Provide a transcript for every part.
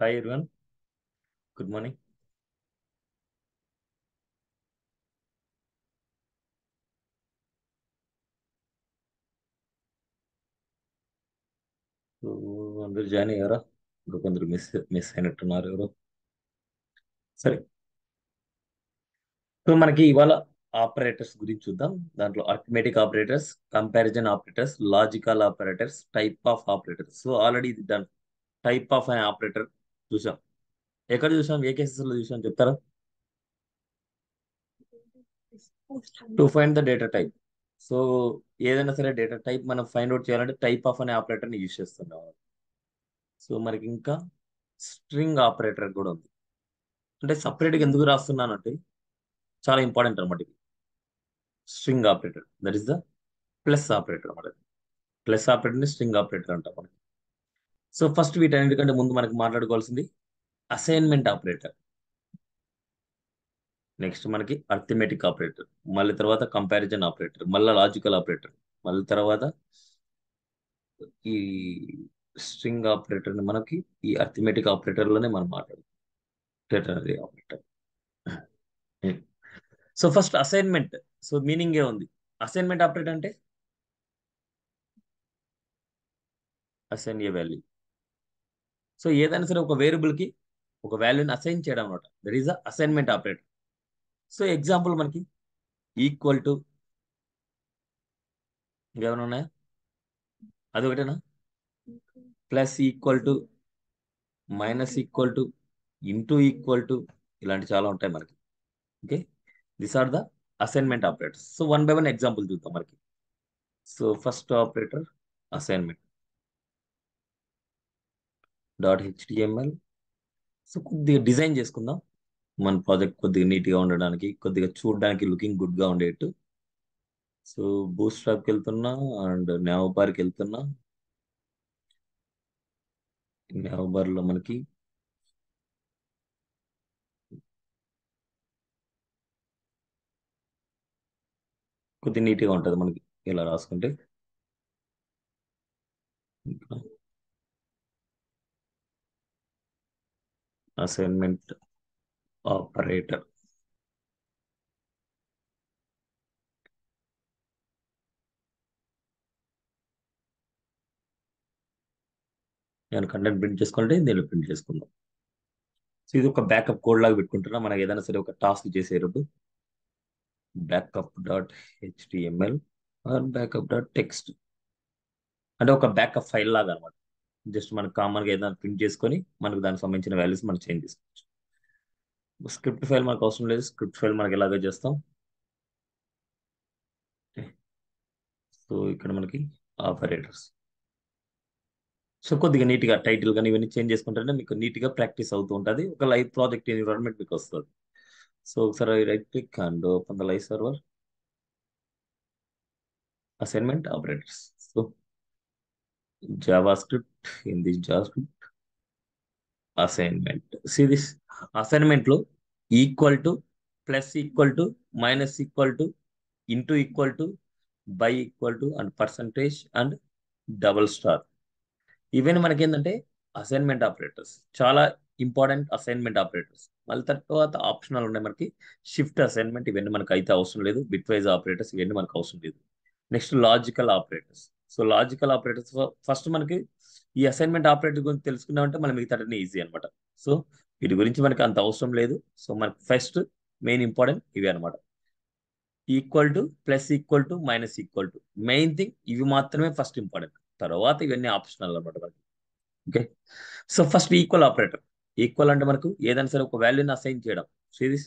Hi everyone. Good morning. So అందరు join అయ్యారా? ఇంకా కొందరు మిస్ మిస్ అయినట్టున్నారు ఎవరు. సరే. సో మనకి ఇవాళ ఆపరేటర్స్ గురించి చూద్దాం. దాంట్లో arithmetic operators comparison operators logical operators type of operators so already ఇది దాని టైప్ ఆఫ్ అనే ఆపరేటర్ చూసాం. ఎక్కడ చూసాం? ఏ కేసెస్లో చూసాం చెప్తారా? To find the data type. So ఏదైనా సరే డేటా టైప్ మనం ఫైండ్ అవుట్ చేయాలంటే టైప్ ఆఫ్ అనే ఆపరేటర్ని యూజ్ చేస్తున్నాం సో మనకి ఇంకా స్ట్రింగ్ ఆపరేటర్ కూడా ఉంది. అంటే సపరేట్గా ఎందుకు రాస్తున్నానంటే చాలా ఇంపార్టెంట్ అనమాట ఇది. String operator. That is the plus operator అనమాట ప్లస్ ఆపరేటర్ని స్ట్రింగ్ ఆపరేటర్ అంటాం మనకి. సో ఫస్ట్ వీటన్నిటికంటే ముందు మనకు మాట్లాడుకోవాల్సింది అసైన్మెంట్ ఆపరేటర్ నెక్స్ట్ మనకి అర్థమెటిక్ ఆపరేటర్ మళ్ళీ తర్వాత కంపారిజన్ ఆపరేటర్ మళ్ళీ లాజికల్ ఆపరేటర్ మళ్ళీ తర్వాత ఈ స్ట్రింగ్ ఆపరేటర్ మనకి ఈ అర్థమెటిక్ ఆపరేటర్లోనే మనం మాట్లాడుతాం ternary operator so first assignment so meaning ఏ ఉంది? అసైన్మెంట్ ఆపరేటర్ అంటే? అసైన్ ఏ వాల్యూ సో ఏదైనా సరే ఒక వేరియబుల్కి ఒక వాల్యూని అసైన్ చేయడం అనమాట that is assignment operator. So example మనకి ఈక్వల్ టు ఇంకేమైనా ఉన్నాయా? అది ఒకటేనా? Plus equal to minus equal to into equal to ఇలాంటి చాలా ఉంటాయి మనకి. Okay? This are the assignment operators. So one by one example చూద్దాం మనకి. So first operator assignment. Dot HTML so కొద్దిగా డిజైన్ చేసుకుందాం. మన ప్రాజెక్ట్ కొద్దిగా నీట్గా ఉండడానికి కొద్దిగా చూడడానికి లుకింగ్ గుడ్గా ఉండేట్టు. సో బూస్ట్ షాప్కి వెళ్తున్నా అండ్ నేవబార్కి వెళ్తున్నా. నేవబార్లో మనకి కొద్దిగా నీట్గా ఉంటుంది మనకి ఇలా రాసుకుంటే. Assignment operator. నేను కంటెంట్ ప్రింట్ చేసుకుంటే దీనిలో ప్రింట్ చేసుకుందాం. సో ఇది ఒక బ్యాకప్ కోడ్ లాగా పెట్టుకుంటున్నా. మనకి ఏదైనా సరే ఒక టాస్క్ చేసేటప్పుడు backup dot HTML or backup dot text అంటే ఒక బ్యాకప్ ఫైల్ లాగా అనమాట జస్ట్ మనకు కామన్గా ఏదైనా ప్రింట్ చేసుకొని మనకు దానికి సంబంధించిన వాల్యూస్ మనం చేంజ్ చేసుకోవచ్చు. స్క్రిప్ట్ ఫైల్ మనకు అవసరం లేదు. స్క్రిప్ట్ ఫైల్ మనకి ఎలాగో చేస్తాం. సో ఇక్కడ మనకి ఆపరేటర్స్. సో కొద్దిగా నీట్గా టైటిల్ కానీ ఇవన్నీ చేంజ్ చేసుకుంటేనే మీకు నీట్గా ప్రాక్టీస్ అవుతూ ఉంటుంది. ఒక లైవ్ ప్రాజెక్ట్ ఎన్విరాన్మెంట్ మీకు వస్తుంది. సో ఒకసారి right click and open the live server. Assignment operators. JavaScript JavaScript in this JavaScript assignment see this అసైన్మెంట్లో equal to plus equal to minus equal to into equal to by equal to and percentage and double star ఇవన్నీ మనకి ఏంటంటే assignment operators చాలా important assignment operators మళ్ళీ తర్వాత optional ఉన్నాయి మనకి. Shift assignment ఇవన్నీ మనకు అయితే అవసరం లేదు. బిట్ వైజ్ ఆపరేటర్స్ ఇవన్నీ మనకు అవసరం లేదు. Next logical operators so logical operators first మనకి ఈ అసైన్మెంట్ ఆపరేటర్ గురించి తెలుసుకున్నామంటే మనం మిగతా ఈజీ అనమాట సో వీటి గురించి మనకి అంత అవసరం లేదు. సో మనకి ఫస్ట్ మెయిన్ ఇంపార్టెంట్ ఇవి అనమాట equal to plus equal to minus equal to. Main thing ఇవి మాత్రమే ఫస్ట్ ఇంపార్టెంట్. తర్వాత ఇవన్నీ ఆప్షనల్ అనమాట మనకి. Okay? So first equal operator. Equal అంటే మనకు ఏదైనా సరే ఒక వాల్యూని అసైన్ చేయడం. సో ఇది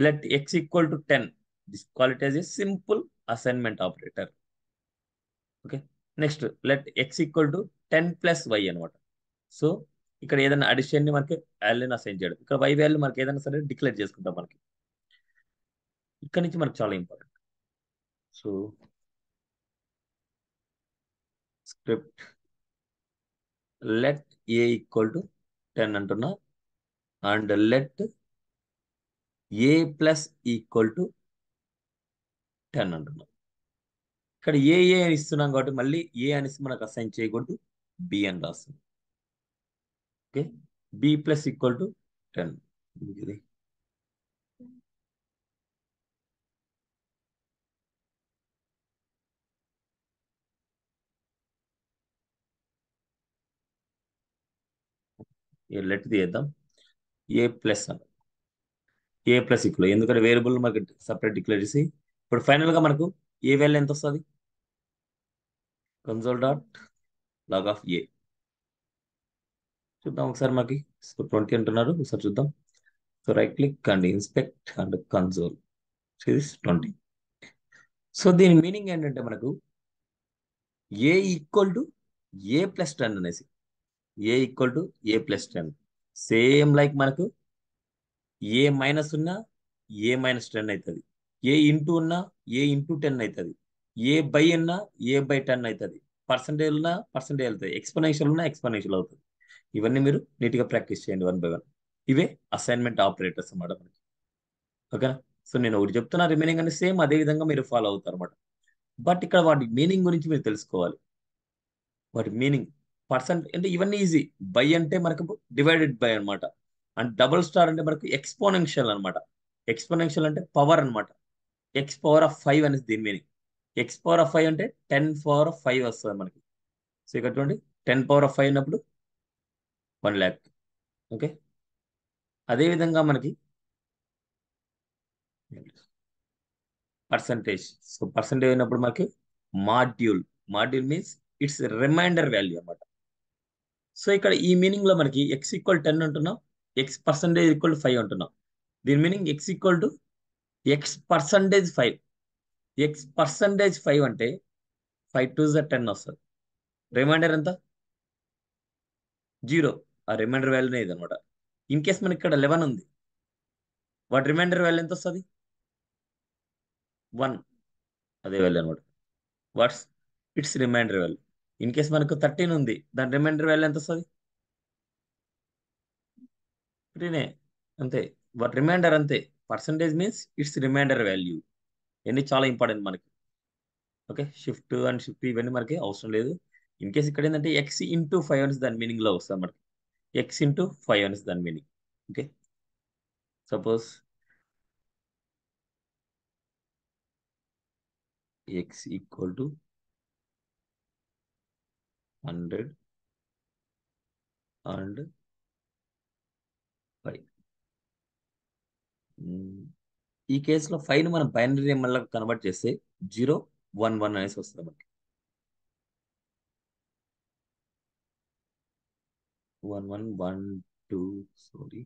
let x equal to ten this quality a simple assignment operator okay? Next let x equal to ten plus y అనమాట సో ఇక్కడ ఏదైనా అడిషన్ని మనకి వాల్యూని అసైన్ చేయడం. ఇక్కడ వై వాల్యూ మనకి ఏదైనా సరే డిక్లేర్ చేసుకుంటాం మనకి. ఇక్కడ నుంచి మనకు చాలా important. So script let a equal to ten అంటున్నా. And let a plus equal to ten అంటున్నా. ఇక్కడ ఏ ఏ అని ఇస్తున్నాం కాబట్టి మళ్ళీ ఏ అనేసి మనకు అసైన్ చేయకూడదు. బి అని రాస్తుంది. Okay? B plus equal to ten ఇది. లెట్ తీద్దాం ఏ ప్లస్ అని ఏ ప్లస్ ఈక్వల్ ఎందుకంటే వేరియబుల్ మనకి సపరేట్ డిక్లేర్ చేసి ఇప్పుడు ఫైనల్గా మనకు ఏ వాల్యూ ఎంత వస్తుంది? Console dot log of a. చూద్దాం ఒకసారి మనకి ట్వంటీ అంటున్నారు. ఒకసారి చూద్దాం. So right click and inspect and console. Series twenty so దీని మీనింగ్ ఏంటంటే మనకు a equal to a plus ten అనేసి. A equal to a plus ten. Same like మనకు ఏ మైనస్ ఉన్నా ఏ మైనస్ టెన్ అవుతుంది ఏ ఇంటూ ఉన్నా ఏ ఇంటూ టెన్ అవుతుంది ఏ by అన్నా ఏ బై టెన్ అవుతుంది పర్సంటేజ్ ఉన్నా పర్సంటేజ్ అవుతుంది ఎక్స్పోనెన్షియల్ ఉన్నా ఎక్స్పోనెన్షియల్ అవుతుంది ఇవన్నీ మీరు నీట్గా ప్రాక్టీస్ చేయండి వన్ బై వన్. ఇవే అసైన్మెంట్ ఆపరేటర్స్ అన్నమాట మనకి. ఓకేనా? సో నేను ఒకటి చెప్తున్నా రిమైనింగ్ అనేది సేమ్ అదే విధంగా మీరు ఫాలో అవుతారు అనమాట బట్ ఇక్కడ వాటి మీనింగ్ గురించి మీరు తెలుసుకోవాలి. వాటి మీనింగ్ పర్సెంట్ అంటే ఇవన్నీ ఈజీ. బై అంటే మనకు డివైడెడ్ బై అనమాట అండ్ డబుల్ స్టార్ అంటే మనకు ఎక్స్పోనెన్షియల్ అనమాట ఎక్స్పోనెన్షియల్ అంటే పవర్ అనమాట ఎక్స్ పవర్ ఆఫ్ ఫైవ్ అనేది దీని meaning. X power of five అంటే టెన్ పవర్ ఆఫ్ ఫైవ్ వస్తుంది మనకి. సో ఇక్కడ చూడండి టెన్ పవర్ ఆఫ్ ఫైవ్ ఉన్నప్పుడు వన్ ల్యాక్. ఓకే? అదేవిధంగా మనకి పర్సంటేజ్. సో పర్సంటేజ్ అయినప్పుడు మనకి module. Module means its remainder value అనమాట సో ఇక్కడ ఈ మీనింగ్లో మనకి ఎక్స్ ఈక్వల్ టెన్ అంటున్నాం ఎక్స్ పర్సంటేజ్ ఈక్వల్ ఫైవ్ అంటున్నాం. దీని meaning x equal to x percentage five x percentage five అంటే ఫైవ్ టూ జ టెన్ వస్తుంది. రిమైండర్ ఎంత? జీరో ఆ రిమైండర్ వాల్యూనే ఇది అనమాట ఇన్ కేస్ మనకి ఇక్కడ లెవెన్ ఉంది. వాటి రిమైండర్ వాల్యూ ఎంత వస్తుంది? వన్ అదే వాల్యూ అనమాట what's its remainder value in case మనకు థర్టీన్ ఉంది దాని రిమైండర్ వాల్యూ ఎంత వస్తుంది? త్రీనే అంతే. బట్ రిమైండర్ అంతే. Percentage means its remainder value ఇవన్నీ చాలా ఇంపార్టెంట్ మనకి. ఓకే షిఫ్ట్ అండ్ షిఫ్ట్ ఇవన్నీ మనకి అవసరం లేదు. ఇన్ కేస్ ఇక్కడ ఏంటంటే ఎక్స్ ఇంటూ ఫైవ్ అనేసి దాని మీనింగ్లో వస్తుంది మనకి. ఎక్స్ ఇంటూ ఫైవ్ అనేసి దాని meaning. Okay suppose x equal to hundred and five ఈ కేసులో ఫైవ్ మనం బైనరీ నెంబర్లో కన్వర్ట్ చేస్తే జీరో వన్ వన్ అనేసి వస్తుంది మనకి. One one one two sorry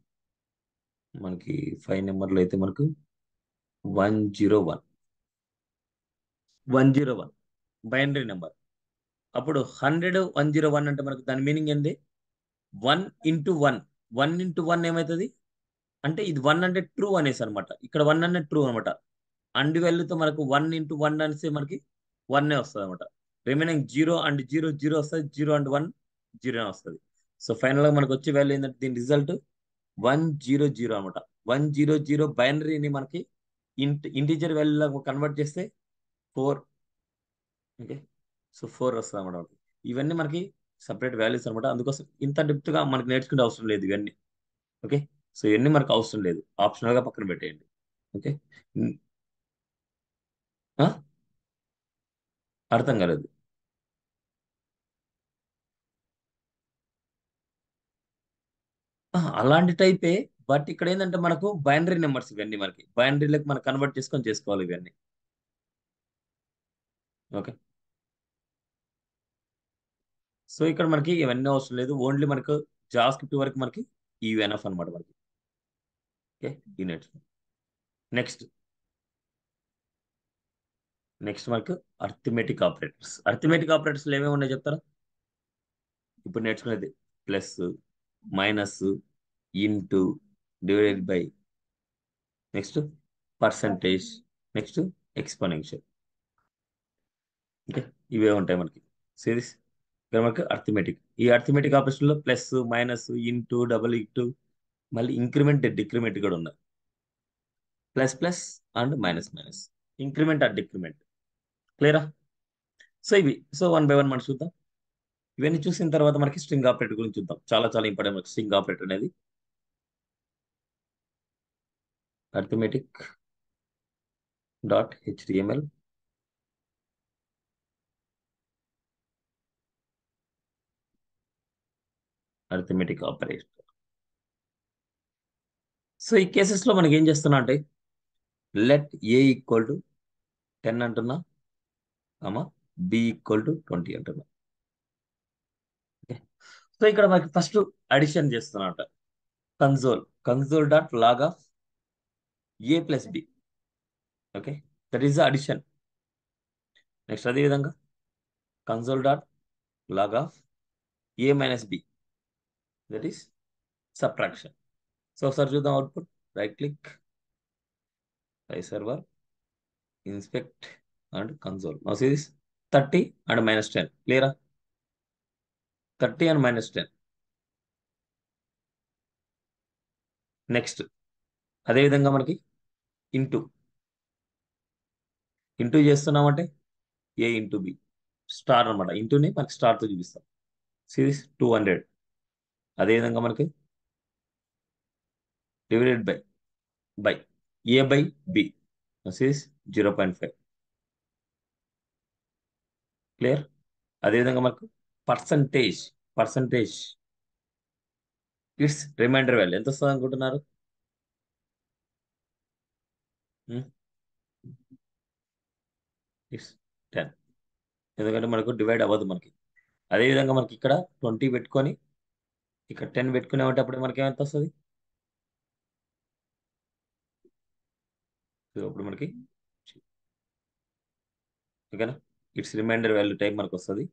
మనకి ఫైవ్ నెంబర్లో అయితే మనకు one zero one. One zero one binary number. అప్పుడు హండ్రెడ్ వన్ జీరో వన్ అంటే మనకు దాని మీనింగ్ ఏంది? One into one. One into one ఏమవుతుంది? అంటే ఇది వన్ అంటే ట్రూ అనేసి అనమాట ఇక్కడ వన్ అంటే ట్రూ అనమాట అండ్ వాల్యూతో మనకు వన్ ఇంటూ వన్ అనేసి మనకి వన్ వస్తుంది అనమాట remaining zero and zero zero వస్తుంది జీరో అండ్ వన్ జీరో వస్తుంది. సో ఫైనల్గా మనకు వచ్చే వాల్యూ ఏంటంటే దీని రిజల్ట్ వన్ జీరో జీరో అనమాట వన్ జీరో జీరో బైనరీని మనకి ఇంట్ ఇంటీజర్ వాల్యూలో కన్వర్ట్ చేస్తే ఫోర్ ఓకే సో ఫోర్ వస్తుంది అనమాట ఇవన్నీ మనకి సపరేట్ వాల్యూస్ అనమాట అందుకోసం ఇంత డెప్త్గా మనకి నేర్చుకునే అవసరం లేదు ఇవన్నీ ఓకే సో ఇవన్నీ మనకు అవసరం లేదు. ఆప్షనల్గా పక్కన పెట్టేయండి. ఓకే? అర్థం కాలేదు. అలాంటి టైపే బట్ ఇక్కడ ఏంటంటే మనకు బైనరీ నెంబర్స్ ఇవన్నీ మనకి. బైనరీలకు మనం కన్వర్ట్ చేసుకొని చేసుకోవాలి ఇవన్నీ. ఓకే? సో ఇక్కడ మనకి ఇవన్నీ అవసరం లేదు. ఓన్లీ మనకు జావా స్క్రిప్ట్ వరకు మనకి ఈ ఎనఫ్ అనమాట మనకి. ఓకే యూనిట్స్ నెక్స్ట్ నెక్స్ట్ మనకు అర్థమెటిక్ ఆపరేటర్స్ అర్థమెటిక్ ఆపరేటర్స్లో ఏమేమి ఉన్నాయి చెప్తారా? ఇప్పుడు నేర్చుకునేది plus minus into divided by next percentage next exponential okay ఇవే ఉంటాయి మనకి. సిరీస్ ఇక్కడ మనకి అర్థమెటిక్ ఈ అర్థమెటిక్ ఆపరేషన్లో plus minus into double into మళ్ళీ ఇంక్రిమెంట్ డిక్రిమెంట్ కూడా ఉన్నాయి plus plus and minus minus increment and decrement క్లియరా సో ఇవి. సో వన్ బై వన్ మనం చూద్దాం. ఇవన్నీ చూసిన తర్వాత మనకి స్ట్రింగ్ ఆపరేటర్ గురించి చూద్దాం. చాలా చాలా ఇంపార్టెంట్ మనకి స్ట్రింగ్ ఆపరేటర్ అనేది. Arithmetic dot HTML arithmetic operator so ఈ కేసెస్లో మనకి ఏం చేస్తున్నా అంటే let a equal to ten అంటున్నా అమ్మా బి ఈక్వల్ టు ట్వంటీ అంటున్నా. సో ఇక్కడ మనకి ఫస్ట్ అడిషన్ చేస్తున్నా అంట. Console console dot log of a plus b okay that is the addition next అదే విధంగా console dot log of a minus b that is subtraction so ఒకసారి చూద్దాం output. Right click pi server inspect and console now see this thirty and minus ten క్లియరా thirty and minus ten next అదేవిధంగా మనకి into into చేస్తున్నామంటే ఏ into B star అనమాట ఇంటూని మనకి స్టార్తో చూపిస్తాం. Series two hundred అదేవిధంగా మనకి divided by by a by b series zero point five clear అదేవిధంగా మనకు percentage percentage its remainder value ఎంత వస్తుంది అనుకుంటున్నారు? Hmm? ఇట్స్ టెన్ ఎందుకంటే మనకు డివైడ్ అవ్వదు మనకి. అదేవిధంగా మనకి ఇక్కడ ట్వంటీ పెట్టుకొని ఇక్కడ టెన్ పెట్టుకునేవంటే అప్పుడు మనకి ఎంత వస్తుంది సో అప్పుడు మనకి ఓకేనా? ఇట్స్ రిమైండర్ వాల్యూ టైప్ మనకు వస్తుంది.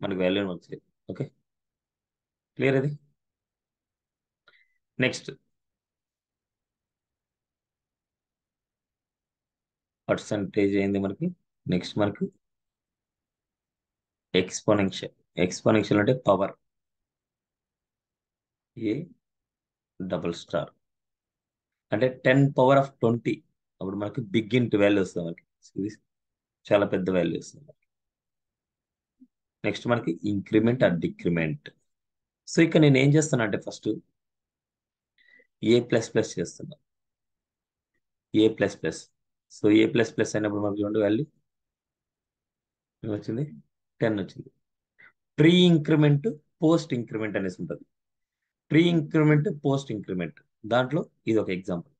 మనకి వాల్యూ వచ్చింది ఓకే? క్లియర్ అది నెక్స్ట్ పర్సంటేజ్ అయింది మనకి? నెక్స్ట్ మనకి ఎక్స్పోనెన్షియల్ ఎక్స్పోనెన్షియల్ అంటే పవర్ ఏ డబల్ స్టార్? అంటే టెన్ పవర్ ఆఫ్ ట్వంటీ. అప్పుడు మనకి బిగ్ ఇంట్ వాల్యూ వస్తుంది మనకి. ఇది చాలా పెద్ద వాల్యూ వస్తుంది మనకి. నెక్స్ట్ మనకి ఇంక్రిమెంట్ ఆర్ డిక్రిమెంట్. సో ఇక్కడ నేను ఏం చేస్తాను అంటే ఫస్ట్ ఏ ప్లస్ ప్లస్ చేస్తున్నా. A plus plus. So a plus plus అయినప్పుడు మనకి చూడండి వాల్యూ. వచ్చింది టెన్ వచ్చింది. ప్రీ ఇంక్రిమెంట్ పోస్ట్ ఇంక్రిమెంట్ అనేసి ఉంటుంది. ప్రీ ఇంక్రిమెంట్ పోస్ట్ ఇంక్రిమెంట్ దాంట్లో ఇది ఒక ఎగ్జాంపుల్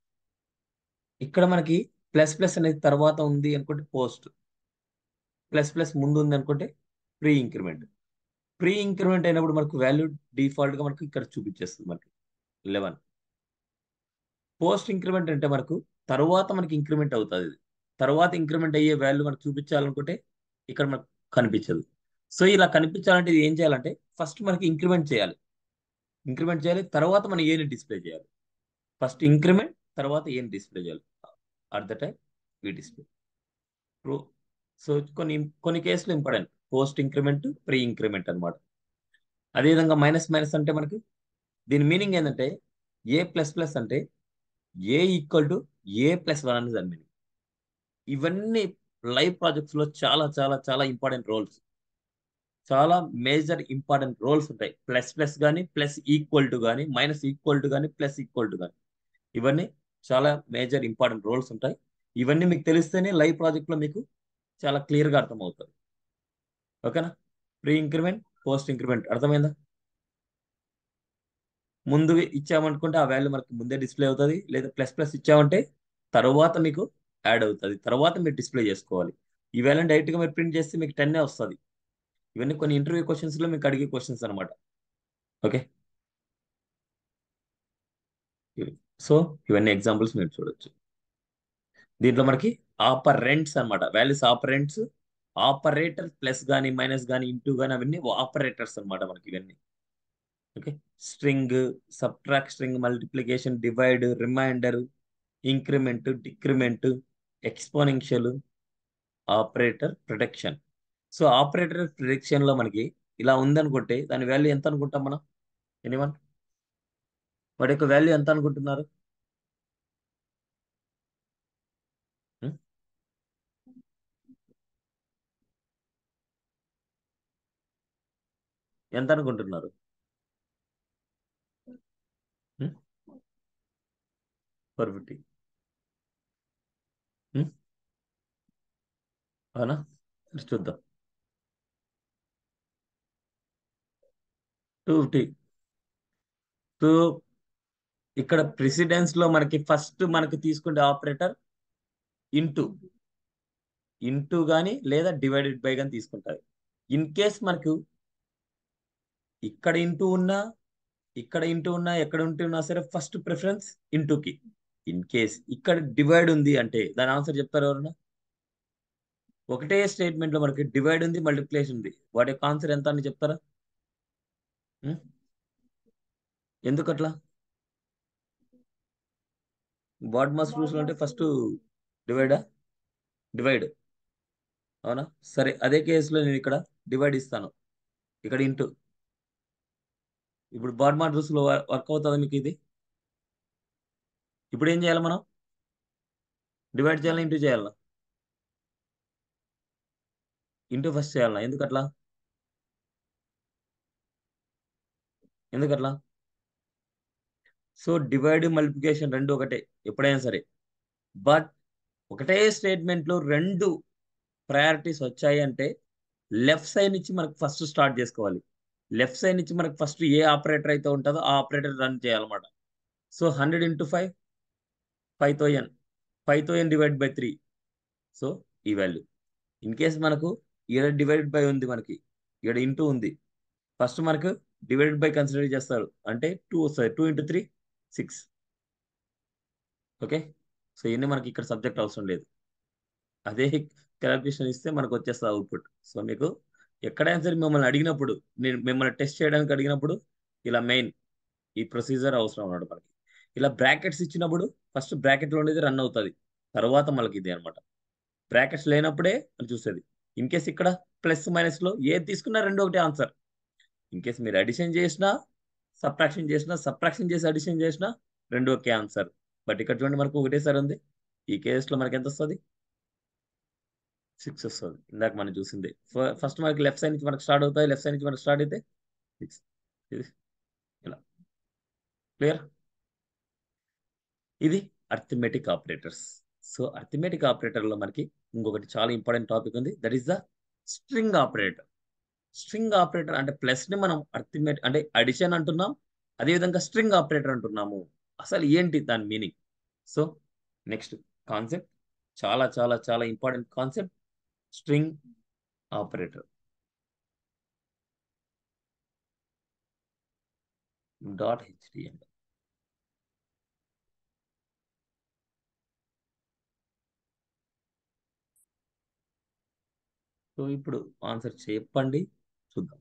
ఇక్కడ మనకి ప్లస్ ప్లస్ అనేది తర్వాత ఉంది అనుకుంటే పోస్ట్ ప్లస్ ప్లస్ ముందు ఉంది అనుకుంటే ప్రీ ఇంక్రిమెంట్ ప్రీ ఇంక్రిమెంట్ అయినప్పుడు మనకు వాల్యూ డిఫాల్ట్గా మనకి ఇక్కడ చూపించేస్తుంది మనకి. లెవెన్ పోస్ట్ ఇంక్రిమెంట్ అంటే మనకు తర్వాత మనకి ఇంక్రిమెంట్ అవుతుంది ఇది. తర్వాత ఇంక్రిమెంట్ అయ్యే వాల్యూ మనకు చూపించాలనుకుంటే ఇక్కడ మనకు కనిపించదు. సో ఇలా కనిపించాలంటే ఇది ఏం చేయాలంటే ఫస్ట్ మనకి ఇంక్రిమెంట్ చేయాలి. ఇంక్రిమెంట్ చేయాలి తర్వాత మనం ఏని డిస్ప్లే చేయాలి? ఫస్ట్ ఇంక్రిమెంట్ తర్వాత ఏం డిస్ప్లే చేయాలి? అట్ ద టైం ఈ డిస్ప్లే ట్రూ సో కొన్ని కొన్ని కేసులు important post increment pre increment అనమాట అదేవిధంగా మైనస్ మైనస్ అంటే మనకి దీని మీనింగ్ ఏంటంటే ఏ ప్లస్ ప్లస్ అంటే a equal to a plus one అనేది దాని మీనింగ్ ఇవన్నీ లైవ్ ప్రాజెక్ట్స్లో చాలా చాలా చాలా ఇంపార్టెంట్ రోల్స్ చాలా మేజర్ ఇంపార్టెంట్ రోల్స్ ఉంటాయి. ప్లస్ ప్లస్ కానీ ప్లస్ ఈక్వల్ టు కానీ మైనస్ ఈక్వల్ టు కానీ ప్లస్ ఈక్వల్ టు కానీ ఇవన్నీ చాలా మేజర్ ఇంపార్టెంట్ రోల్స్ ఉంటాయి. ఇవన్నీ మీకు తెలిస్తేనే లైవ్ ప్రాజెక్ట్లో మీకు చాలా క్లియర్గా అర్థమవుతుంది. ఓకేనా? Pre increment post increment. అర్థమైందా? ముందు ఇచ్చామనుకుంటే ఆ వాల్యూ మనకి ముందే డిస్ప్లే అవుతుంది. లేదా ప్లస్ ప్లస్ ఇచ్చామంటే తర్వాత మీకు యాడ్ అవుతుంది. తర్వాత మీరు డిస్ప్లే చేసుకోవాలి. ఈ వాల్యూ డైరెక్ట్గా మీరు ప్రింట్ చేస్తే మీకు టెన్నే వస్తుంది. ఇవన్నీ కొన్ని ఇంటర్వ్యూ క్వశ్చన్స్లో మీకు అడిగే క్వశ్చన్స్ అనమాట ఓకే? సో ఇవన్నీ ఎగ్జాంపుల్స్ మీరు చూడొచ్చు. దీంట్లో మనకి ఆపరెంట్స్ అనమాట వాల్యూస్ ఆపరెంట్స్ ఆపరేటర్ ప్లస్ కానీ మైనస్ కానీ ఇంటూ కానీ అవన్నీ ఆపరేటర్స్ అనమాట మనకి ఇవన్నీ. Okay? String subtract string multiplication divide remainder increment decrement exponential operator protection. So operator ప్రిడిక్షన్లో మనకి ఇలా ఉందనుకుంటే దాని వాల్యూ ఎంత అనుకుంటాం మనం? ఎనీవన్? వాటి యొక్క వాల్యూ ఎంత అనుకుంటున్నారు ఎంత అనుకుంటున్నారు ఫోర్ ఫిఫ్టీ. అవునా? చూద్దాం. Two tea. టూ ఇక్కడ ప్రెసిడెన్స్లో మనకి ఫస్ట్ మనకి తీసుకుంటే ఆపరేటర్ ఇంటూ ఇంటూ కానీ లేదా డివైడెడ్ బై కానీ తీసుకుంటారు ఇన్ కేస్ మనకు ఇక్కడ ఇంటూ ఉన్నా ఇక్కడ ఇంటూ ఉన్నా ఎక్కడ ఉంటూ ఉన్నా సరే ఫస్ట్ ప్రిఫరెన్స్ ఇంటూకి ఇన్ కేస్ ఇక్కడ డివైడ్ ఉంది అంటే దాని ఆన్సర్ చెప్తారు ఎవరన్నా? ఒకటే స్టేట్మెంట్లో మనకి డివైడ్ ఉంది మల్టిప్లికేషన్ ఉంది. వాటి యొక్క ఆన్సర్ ఎంత అని చెప్తారా? ఎందుకు అట్లా బాడ్ మాస్ రూల్స్ అంటే ఫస్ట్ డివైడా? డివైడ్. అవునా? సరే అదే కేసులో నేను ఇక్కడ డివైడ్ ఇస్తాను. ఇక్కడ ఇంటూ. ఇప్పుడు బాడ్ మాస్ రూల్స్లో వర్క్ అవుతుంది మీకు ఇది? ఇప్పుడు ఏం చేయాలి మనం? డివైడ్ చేయాలా ఇంటూ చేయాలా? ఇంటూ ఫస్ట్ చేయాలా ఎందుకు అట్లా ఎందుకట్లా? సో డివైడ్ మల్టిప్లికేషన్ రెండు ఒకటే ఎప్పుడైనా సరే. బట్ ఒకటే స్టేట్మెంట్లో రెండు ప్రయారిటీస్ వచ్చాయి అంటే లెఫ్ట్ సైడ్ నుంచి మనకు ఫస్ట్ స్టార్ట్ చేసుకోవాలి. లెఫ్ట్ సైడ్ నుంచి మనకు ఫస్ట్ ఏ ఆపరేటర్ అయితే ఉంటుందో ఆ ఆపరేటర్ రన్ చేయాలన్నమాట. So hundred into five five thousand five thousand divide by three so ఈ వాల్యూ ఇన్ కేస్ మనకు ఇక్కడ డివైడ్ బై ఉంది మనకి ఇక్కడ ఇంటూ ఉంది. ఫస్ట్ మనకు డివైడెడ్ బై కన్సిడర్ చేస్తారు. అంటే టూ వస్తుంది two into three six okay so ఇవన్నీ మనకి ఇక్కడ సబ్జెక్ట్ అవసరం లేదు. అదే క్యాలిక్యులేషన్ ఇస్తే మనకు వచ్చేస్తుంది అవుట్పుట్ సో మీకు ఎక్కడైనా సరే మిమ్మల్ని అడిగినప్పుడు నేను మిమ్మల్ని టెస్ట్ చేయడానికి అడిగినప్పుడు ఇలా మెయిన్ ఈ ప్రొసీజర్ అవసరం అన్నాడు మనకి. ఇలా బ్రాకెట్స్ ఇచ్చినప్పుడు ఫస్ట్ బ్రాకెట్లో ఉండేది రన్ అవుతుంది. తర్వాత మనకి ఇది అనమాట బ్రాకెట్స్ లేనప్పుడే అని చూసేది. ఇన్ కేస్ ఇక్కడ ప్లస్ మైనస్లో ఏది తీసుకున్నా రెండు ఒకటే ఆన్సర్ ఇన్ కేస్ మీరు అడిషన్ చేసినా సబ్ట్రాక్షన్ చేసినా సబ్ట్రాక్షన్ చేసి అడిషన్ చేసినా రెండు ఒకే ఆన్సర్ బట్ ఇక్కడ చూడండి మనకు ఒకటేసారి ఉంది. ఈ కేసులో మనకి ఎంత వస్తుంది? సిక్స్ వస్తుంది. ఇందాక మనం చూసింది. ఫస్ట్ మనకి లెఫ్ట్ సైడ్ నుంచి మనకి స్టార్ట్ అవుతాయి లెఫ్ట్ సైడ్ నుంచి మనకి స్టార్ట్ అయితే సిక్స్ ఇది ఇలా. క్లియర్ ఇది అర్థమెటిక్ ఆపరేటర్స్ సో అర్థమెటిక్ ఆపరేటర్లో మనకి ఇంకొకటి చాలా ఇంపార్టెంట్ టాపిక్ ఉంది. That is the string operator string operator అంటే ప్లస్ని మనం అర్థమేట్ అంటే అడిషన్ అంటున్నాం అదేవిధంగా స్ట్రింగ్ ఆపరేటర్ అంటున్నాము. అసలు ఏంటి దాని మీనింగ్? So next concept. చాలా చాలా చాలా important concept string operator. Dot HD so ఇప్పుడు ఆన్సర్ చెప్పండి. చూద్దాం.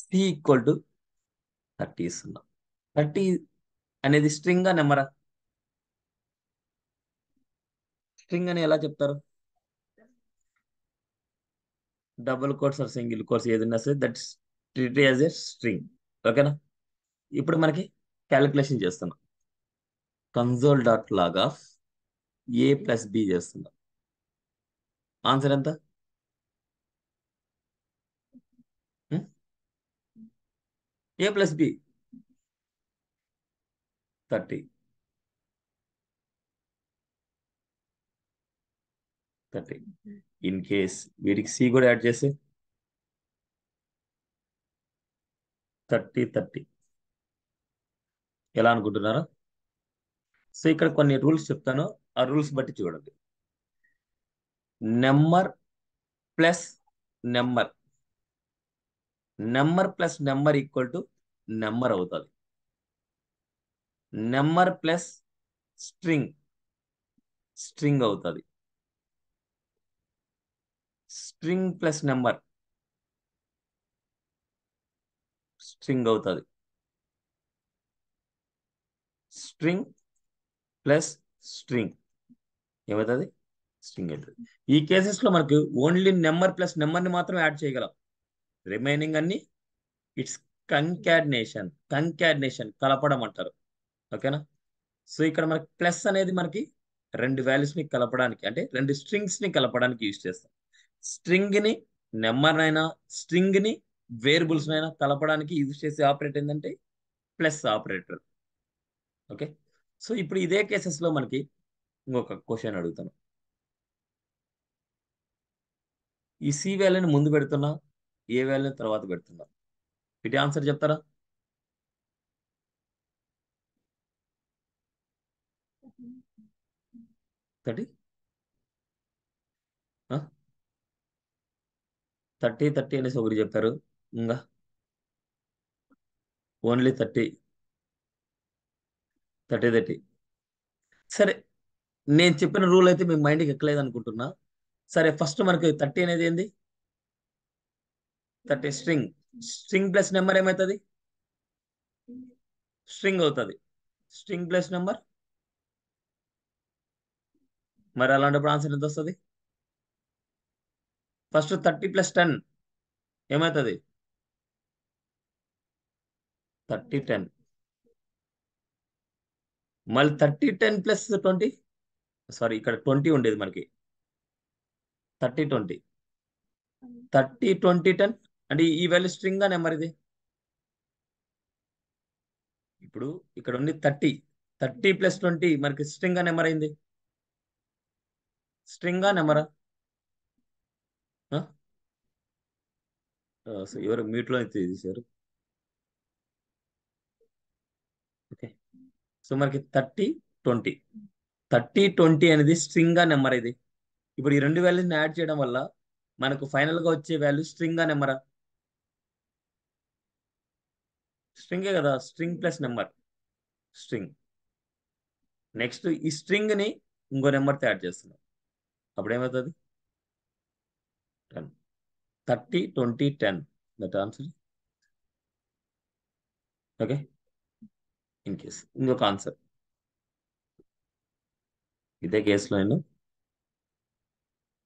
సి ఈక్వల్ టు థర్టీ ఇస్తున్నాం. థర్టీ అనేది స్ట్రింగ్ నెంబరా? స్ట్రింగ్ అని ఎలా చెప్తారు? Double quotes or single quotes ఏదైనా సరే that treat as a string ఓకేనా ఇప్పుడు మనకి క్యాలిక్యులేషన్ చేస్తున్నాం. Console dot log of A plus B చేస్తున్నాం. ఆన్సర్ ఎంత? A plus B? Thirty. Thirty. In case వీటికి సి కూడా యాడ్ చేసి థర్టీ థర్టీ. ఎలా అనుకుంటున్నారా? సో ఇక్కడ కొన్ని రూల్స్ చెప్తాను. ఆ రూల్స్ బట్టి చూడండి. Number plus number. Number plus number equal to number అవుతుంది. Number plus string. స్ట్రింగ్ అవుతుంది. String plus number. స్ట్రింగ్ అవుతుంది. String plus string. ఏమవుతుంది? స్ట్రింగ్ అవుతుంది. ఈ కేసెస్లో మనకు ఓన్లీ నెంబర్ ప్లస్ నెంబర్ని మాత్రం యాడ్ చేయగలం. రిమైనింగ్ అన్ని ఇట్స్ కంకాడినేషన్ కంకాడినేషన్ కలపడం అంటారు. ఓకేనా సో ఇక్కడ మనకి ప్లస్ అనేది మనకి రెండు వాల్యూస్ని కలపడానికి అంటే రెండు స్ట్రింగ్స్ని కలపడానికి యూజ్ చేస్తాం. స్ట్రింగ్ని నెంబర్నైనా స్ట్రింగ్ని అయినా వేరియబుల్స్ కలపడానికి యూజ్ చేసే ఆపరేటర్ ఏంటంటే ప్లస్ ఆపరేటర్ ఓకే సో ఇప్పుడు ఇదే కేసెస్లో మనకి ఇంకొక క్వశ్చన్ అడుగుతాను. ఈ సి వాల్యూని ముందు పెడుతున్నా ఏ వాల్యూని తర్వాత పెడుతున్నారు? ఇటు ఆన్సర్ చెప్తారా? థర్టీ? థర్టీ థర్టీ అనేసి ఒకటి చెప్పారు ఇంకా ఓన్లీ థర్టీ. Thirty thirty. సరే నేను చెప్పిన రూల్ అయితే మీ మైండ్కి ఎక్కలేదు అనుకుంటున్నా సరే ఫస్ట్ మనకి థర్టీ అనేది ఏంది? Thirty string string plus number ఏమవుతుంది? స్ట్రింగ్ అవుతుంది. స్ట్రింగ్ ప్లస్ నెంబర్ మరి అలాంటప్పుడు ఆన్సర్ ఎంత వస్తుంది? ఫస్ట్ థర్టీ ప్లస్ టెన్ ఏమవుతుంది? థర్టీ టెన్ మళ్ళీ thirty ten plus twenty sorry ఇక్కడ ట్వంటీ ఉండేది మనకి. Thirty twenty thirty twenty ten అంటే ఈ వాల్యూ స్ట్రింగ్ నెంబర్ ఇది ఇప్పుడు ఇక్కడ ఉంది థర్టీ థర్టీ ప్లస్ ట్వంటీ మనకి స్ట్రింగ్ నెంబర్ అయింది. స్ట్రింగా నెంబరా? ఎవరు మ్యూట్లో తీసారు ఓకే. సో మనకి థర్టీ ట్వంటీ థర్టీ ట్వంటీ అనేది స్ట్రింగ్ నెంబర్ ఇది. ఇప్పుడు ఈ రెండు వాల్యూస్ని యాడ్ చేయడం వల్ల మనకు ఫైనల్గా వచ్చే వాల్యూ స్ట్రింగ్ నెంబరా? స్ట్రింగే కదా? String plus number string next ఈ స్ట్రింగ్ని ఇంకో నెంబర్తో యాడ్ చేస్తున్నాం. అప్పుడు ఏమవుతుంది? Ten thirty twenty ten that answer okay in case ఇంకొక ఆన్సర్ ఇదే కేసులో నేను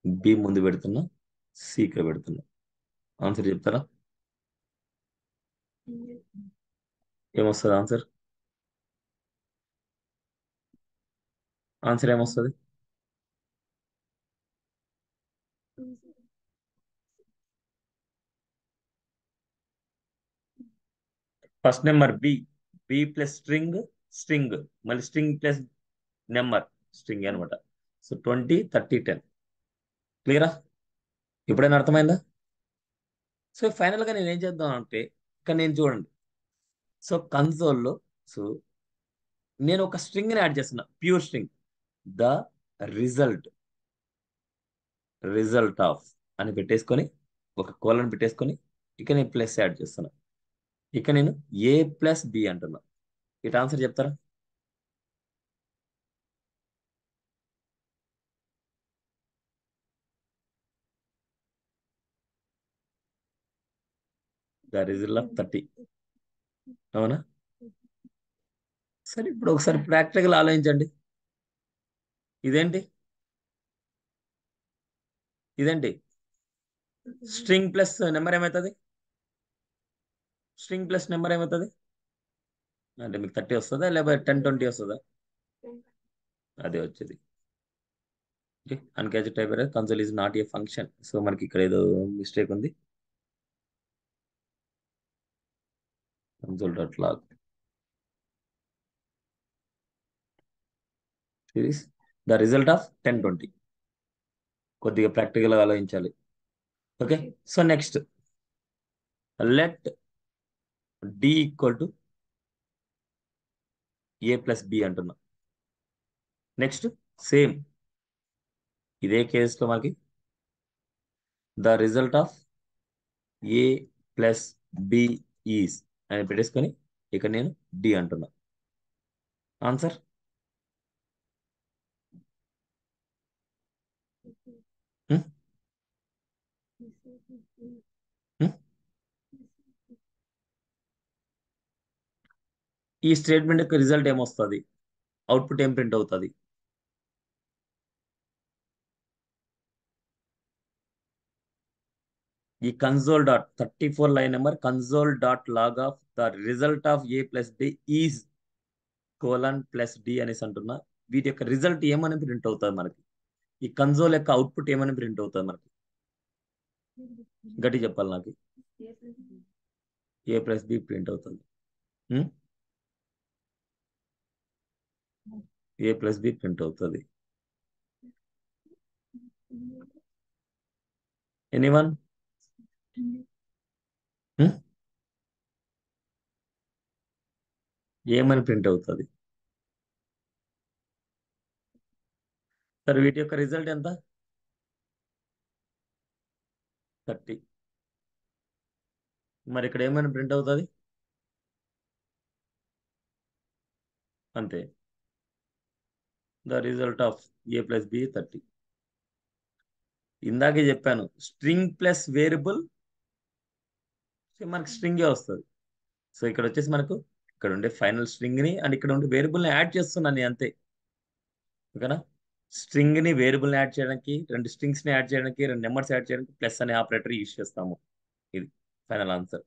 బి ముందు పెడుతున్నా సీకే పెడుతున్నా. ఆన్సర్ చెప్తారా? Mm-hmm. ఏమొస్తుంది ఆన్సర్ ఆన్సర్ ఏమొస్తుంది first number B B plus string string మళ్ళీ స్ట్రింగ్ ప్లస్ నెంబర్ స్ట్రింగ్ అనమాట సో ట్వంటీ థర్టీ టెన్ క్లియరా ఇప్పుడైనా అర్థమైందా? సో ఫైనల్గా నేను ఏం చేద్దాం అంటే ఇక్కడ నేను చూడండి. సో కన్సోల్లో సో నేను ఒక స్ట్రింగ్ని యాడ్ చేస్తున్నా. Pure string. The result. Result of అని పెట్టేసుకొని ఒక కోలను పెట్టేసుకొని ఇక నేను ప్లస్ యాడ్ చేస్తున్నా. ఇక నేను ఏ ప్లస్ బి అంటున్నా. ఇటు ఆన్సర్ చెప్తారా? The result of thirty. అవునా? సరే ఇప్పుడు ఒకసారి ప్రాక్టికల్ ఆలోచించండి. ఇదేంటి? ఇదేంటి? స్ట్రింగ్ ప్లస్ నెంబర్ ఏమవుతుంది స్ట్రింగ్ ప్లస్ నెంబర్ ఏమవుతుంది అంటే మీకు థర్టీ వస్తుందా? లేకపోతే టెన్ ట్వంటీ వస్తుందా? అదే వచ్చేది. Okay uncaught type console is not a function. So మనకి ఇక్కడ ఏదో మిస్టేక్ ఉంది. అని dot log. Series the result of ten twenty కొద్దిగా ప్రాక్టికల్గా ఆలోచించాలి. Okay so next let D equal to A plus B అంటున్నా. నెక్స్ట్ సేమ్ ఇదే కేసులో మనకి the result of A plus B is అని పెట్టేసుకొని ఇక్కడ నేను డి అంటున్నా. ఆన్సర్? Hmm? Hmm? ఈ స్టేట్మెంట్ యొక్క రిజల్ట్ ఏమొస్తుంది? అవుట్పుట్ ఏం ప్రింట్ అవుతుంది? ఈ console dot thirty four line number console dot log of the result of A plus D is colon plus D అనేసి అంటున్నా. వీటి యొక్క రిజల్ట్ ఏమని ప్రింట్ అవుతుంది మనకి? ఈ కన్సోల్ యొక్క అవుట్పుట్ ఏమని ప్రింట్ అవుతుంది మనకి? గట్టి చెప్పాలి నాకు. ఏ ప్లస్ బి ప్రింట్ అవుతుంది. ఏ ప్లస్ బి ప్రింట్ అవుతుంది. ఎనీవన్ ఏమని ప్రింట్ అవుతుంది? సరే వీటి యొక్క రిజల్ట్ ఎంత? థర్టీ. మరి ఇక్కడ ఏమైనా ప్రింట్ అవుతుంది? అంతే. The result of A plus B thirty. ఇందాకే చెప్పాను స్ట్రింగ్ ప్లస్ వేరియబుల్ మనకి స్ట్రింగే వస్తుంది. సో ఇక్కడ వచ్చేసి మనకు ఇక్కడ ఉండే ఫైనల్ స్ట్రింగ్ని అండ్ ఇక్కడ ఉండే వేరియబుల్ని యాడ్ చేస్తున్నాను నేను అంతే. ఓకేనా స్ట్రింగ్ని వేరియబుల్ని యాడ్ చేయడానికి రెండు స్ట్రింగ్స్ని యాడ్ చేయడానికి రెండు నెంబర్స్ యాడ్ చేయడానికి ప్లస్ అనే ఆపరేటర్ యూజ్ చేస్తాము. ఇది ఫైనల్ ఆన్సర్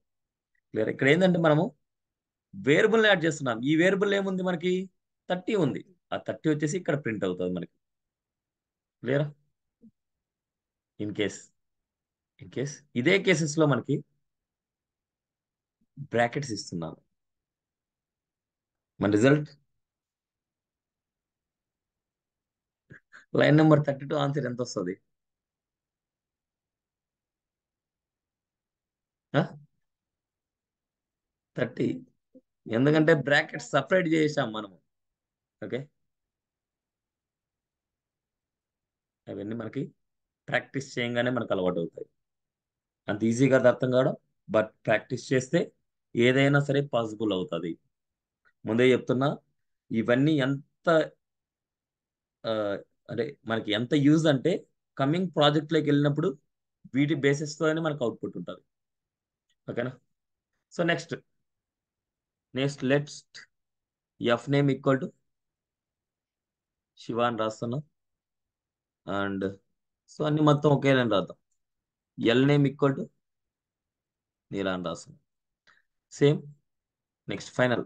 క్లియర్ ఇక్కడ ఏంటంటే మనము వేరియబుల్ని యాడ్ చేస్తున్నాం. ఈ వేరియబుల్ ఏముంది మనకి? థర్టీ ఉంది. ఆ థర్టీ వచ్చేసి ఇక్కడ ప్రింట్ అవుతుంది మనకి. క్లియరా ఇన్ కేస్ ఇన్ కేస్ ఇదే కేసెస్లో మనకి బ్రాకెట్స్ ఇస్తున్నాను. మన result? Line number thirty two answer ఎంత వస్తుంది? థర్టీ. ఎందుకంటే బ్రాకెట్ సపరేట్ చేసాం మనము. ఓకే? అవన్నీ మనకి ప్రాక్టీస్ చేయగానే మనకు అలవాటు అవుతాయి. అంత ఈజీగా అది అర్థం కావడం బట్ ప్రాక్టీస్ చేస్తే ఏదైనా సరే పాసిబుల్ అవుతుంది. ముందే చెప్తున్నా ఇవన్నీ ఎంత అంటే మనకి ఎంత యూజ్ అంటే కమింగ్ ప్రాజెక్ట్లోకి వెళ్ళినప్పుడు వీటి బేసిస్తోనే మనకు అవుట్పుట్ ఉంటుంది. ఓకేనా? So next next let's F name equal to Shiva అని రాస్తున్నాం. అండ్ సో అన్ని మొత్తం ఒకే నేను రాద్దాం. L name equal to Neela అని రాస్తున్నాం. Same next final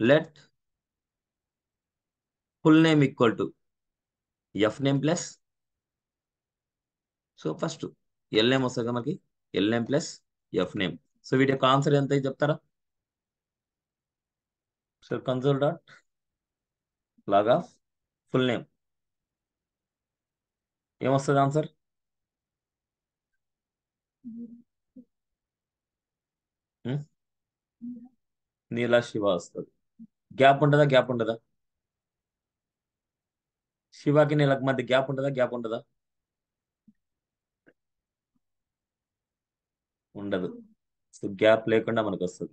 let full name equal to F name plus so first L name వస్తుంది కదా మనకి? L name plus F name so వీటి యొక్క ఆన్సర్ ఎంత చెప్తారా? So console dot log of full name ఏమొస్తుంది ఆన్సర్ నీల శివ వస్తుంది గ్యాప్ ఉంటుందా? గ్యాప్ ఉండదా శివకి నీళ్ళకి మధ్య గ్యాప్ ఉంటుందా? గ్యాప్ ఉంటుందా? ఉండదు. సో గ్యాప్ లేకుండా మనకు వస్తుంది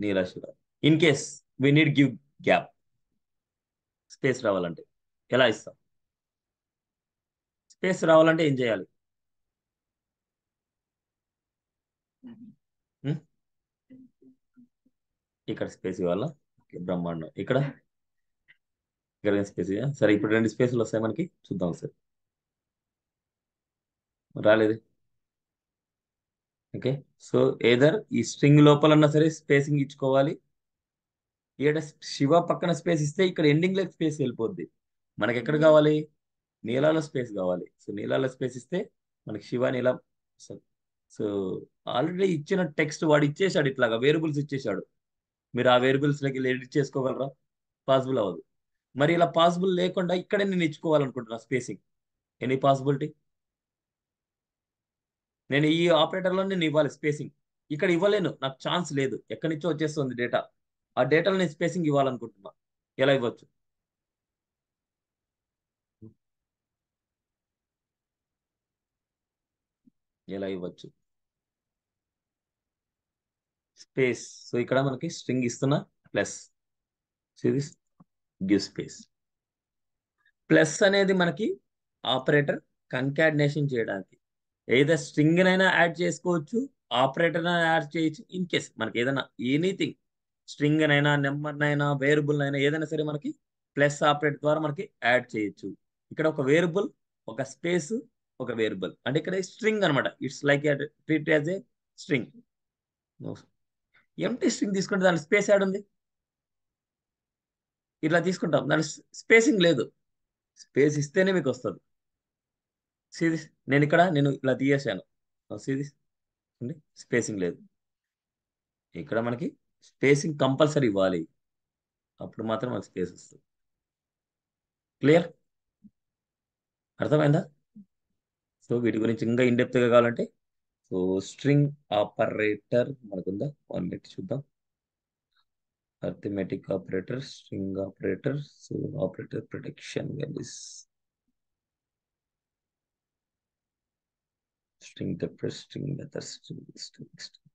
Neela Shiva. In case we need give gap. Space రావాలంటే. ఎలా ఇస్తాం? స్పేస్ రావాలంటే ఏం చేయాలి? ఇక్కడ స్పేస్ ఇవ్వాలా? బ్రహ్మాండం. ఇక్కడ? ఇక్కడ స్పేస్ సరే ఇప్పుడు రెండు స్పేసులు వస్తాయి మనకి. చూద్దాం సార్ రాలేదు. ఓకే సో ఏదర్ ఈ స్ట్రింగ్ లోపలన్నా సరే స్పేసింగ్ ఇచ్చుకోవాలి. ఇక్కడ శివ పక్కన స్పేస్ ఇస్తే ఇక్కడ ఎండింగ్లో స్పేస్ వెళ్ళిపోద్ది. మనకి ఎక్కడ కావాలి? నీలాలో స్పేస్ కావాలి. సో నీలాలో స్పేస్ ఇస్తే మనకి శివ నీలం సో ఆల్రెడీ ఇచ్చిన టెక్స్ట్ వాడు ఇచ్చేసాడు ఇట్లాగా వేరియబుల్స్ ఇచ్చేసాడు మీరు ఆ వేరియబుల్స్లోకి ఎడిట్ చేసుకోగలరా? పాసిబుల్ అవ్వదు. మరి ఇలా పాసిబుల్ లేకుండా ఇక్కడే నేను ఇచ్చుకోవాలనుకుంటున్నా స్పేసింగ్ ఎనీ పాసిబిలిటీ నేను ఈ ఆపరేటర్లో నేను ఇవ్వాలి స్పేసింగ్ ఇక్కడ ఇవ్వలేను. నాకు ఛాన్స్ లేదు. ఎక్కడి నుంచో వచ్చేస్తుంది డేటా ఆ డేటాలో నేను స్పేసింగ్ ఇవ్వాలనుకుంటున్నా. ఎలా ఇవ్వచ్చు? ఎలా ఇవ్వచ్చు? స్పేస్. సో ఇక్కడ మనకి స్ట్రింగ్ ఇస్తున్నా plus. This give space plus అనేది మనకి ఆపరేటర్ కన్కాడినేషన్ చేయడానికి. ఏదో స్ట్రింగ్ అయినా యాడ్ చేసుకోవచ్చు ఆపరేటర్ యాడ్ చేయొచ్చు ఇన్ కేస్ మనకి ఏదైనా ఎనీథింగ్ స్ట్రింగ్ అయినా నెంబర్ అయినా వేరియబుల్ అయినా ఏదైనా సరే మనకి ప్లస్ ఆపరేటర్ ద్వారా మనకి యాడ్ చేయొచ్చు. ఇక్కడ ఒక వేరియబుల్ ఒక స్పేస్ ఒక వేరియబుల్. అంటే ఇక్కడ స్ట్రింగ్ అనమాట it's like treat as a string empty string తీసుకుంటే దాని స్పేస్ యాడ్ ఉంది? ఇట్లా తీసుకుంటాం. దాని స్పేసింగ్ లేదు. స్పేస్ ఇస్తేనే మీకు వస్తుంది. సీదిస్ నేను ఇక్కడ నేను ఇలా తీయేసాను సిరీస్ స్పేసింగ్ లేదు. ఇక్కడ మనకి స్పేసింగ్ కంపల్సరీ ఇవ్వాలి. అప్పుడు మాత్రం మనకి స్పేస్ వస్తుంది. క్లియర్ అర్థమైందా? సో వీటి గురించి ఇంకా ఇన్డెప్త్గా కావాలంటే సో స్ట్రింగ్ ఆపరేటర్ మనకుందా? వన్ మినిట్ చూద్దాం. Arithmetic operator string operator so operator protection values string depress string string string string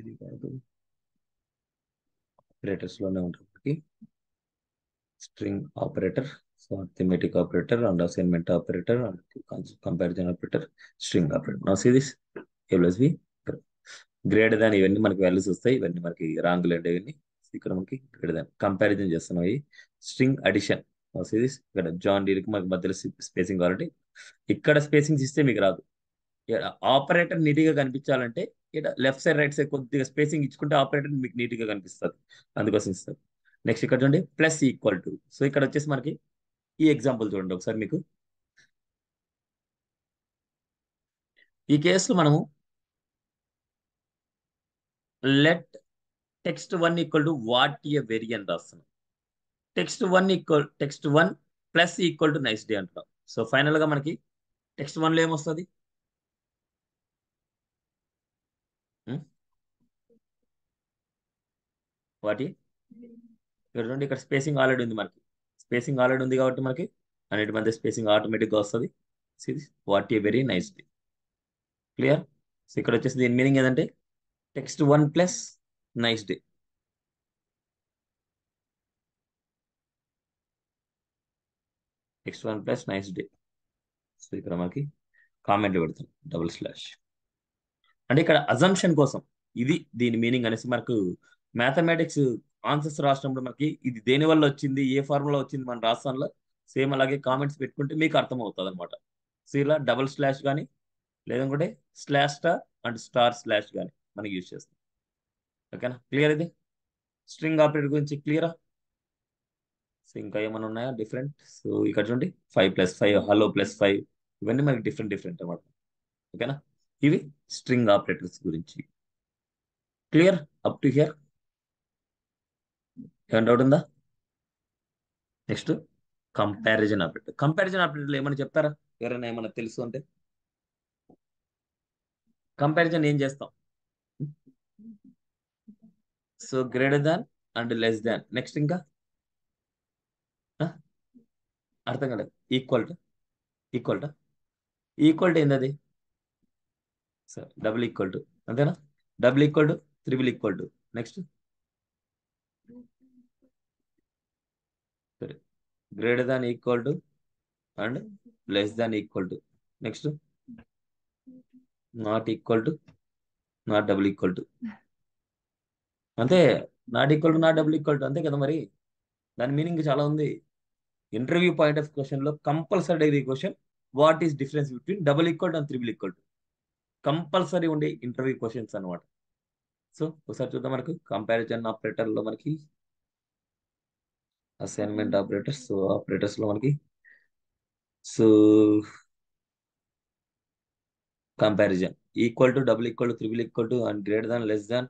ఇది కాదు. ఆపరేటర్స్లోనే ఉంటుంది string operator so arithmetic operator and assignment operator and comparison operator string operator నా this A plus B greater than ఇవన్నీ మనకి values వస్తాయి ఇవన్నీ మనకి రాంగ్ లేండి ఇవన్నీ. ఇక్కడ మనకి గ్రేడ్ దాన్ కంపారిజన్ చేస్తున్నాయి స్ట్రింగ్ అడిషన్ సిరీస్ ఇక్కడ జాన్ డీల్కి మనకి మధ్యలో స్పేసింగ్ కావాలంటే ఇక్కడ స్పేసింగ్ ఇస్తే మీకు రాదు. ఆపరేటర్ నీట్గా కనిపించాలంటే ఇక్కడ లెఫ్ట్ సైడ్ రైట్ సైడ్ కొద్దిగా స్పేసింగ్ ఇచ్చుకుంటే ఆపరేటర్ మీకు నీట్గా కనిపిస్తుంది. అందుకోసం ఇస్తారు నెక్స్ట్ ఇక్కడ చూడండి ప్లస్ ఈక్వల్ టు. సో ఇక్కడ వచ్చేసి మనకి ఈ ఎగ్జాంపుల్ చూడండి ఒకసారి మీకు. ఈ కేసులో మనము let text one equal to what a very అని రాస్తున్నాం. Text one equal text one plus equal to nice day అంటున్నాం. సో ఫైనల్గా మనకి టెక్స్ట్ వన్లో ఏమొస్తుంది? వాటి? ఇక్కడ చూడండి ఇక్కడ స్పేసింగ్ ఆల్రెడీ ఉంది మనకి. స్పేసింగ్ ఆల్రెడీ ఉంది కాబట్టి మనకి అన్నిటి మధ్య స్పేసింగ్ ఆటోమేటిక్గా వస్తుంది. What a very nice day clear so ఇక్కడ వచ్చేసి దీని మీనింగ్ ఏంటంటే text one plus nice day text one plus nice day so ఇక్కడ మనకి కామెంట్ పెడతాం. డబుల్ స్లాష్ అంటే ఇక్కడ అజంప్షన్ కోసం ఇది దీని మీనింగ్ అనేసి మనకు మ్యాథమెటిక్స్ ఆన్సర్స్ రాసినప్పుడు మనకి ఇది దేని వల్ల వచ్చింది? ఏ ఫార్ములా వచ్చింది మన రాష్ట్రంలో? సేమ్ అలాగే కామెంట్స్ పెట్టుకుంటే మీకు అర్థం అవుతుంది అనమాట సో ఇలా డబుల్ స్లాష్ కానీ లేదంటే slash star and star slash కానీ మనకి యూజ్ చేస్తాం. ఓకేనా క్లియర్ ఇది? స్ట్రింగ్ ఆపరేటర్ గురించి క్లియరా సో ఇంకా ఏమైనా ఉన్నాయా? డిఫరెంట్ సో ఇక్కడ చూడండి. Five plus five hello plus five ఇవన్నీ మనకి డిఫరెంట్ డిఫరెంట్ అనమాట ఓకేనా ఇవి స్ట్రింగ్ ఆపరేటర్స్ గురించి. క్లియర్ అప్ టు హియర్ ఏమైనా డౌట్ ఉందా? నెక్స్ట్ కంపారిజన్ ఆపరేటర్ కంపారిజన్ ఆపరేటర్లు ఏమైనా చెప్తారా? ఎవరైనా ఏమైనా తెలుసు అంటే? కంపారిజన్ ఏం చేస్తాం? So greater than and less than next ఇంకా? అర్థం కాలేదు. ఈక్వల్ టు ఈక్వల్ టు ఏంది సార్ డబుల్ ఈక్వల్ టు అంతేనా? Double equal to triple equal to next సరే greater than equal to and less than equal to next not equal to not double equal to అంతే. Not equal to not double equal to అంతే కదా మరి? దాని meaning చాలా ఉంది. Interview point of క్వశ్చన్లో compulsory question what is difference between double equal and triple equal to compulsory ఉండే interview questions అనమాట సో ఒకసారి చూద్దాం మనకు. కంపారిజన్ ఆపరేటర్లో మనకి అసైన్మెంట్ ఆపరేటర్స్ సో ఆపరేటర్స్లో మనకి so comparison equal to double equal to triple equal to and greater than less than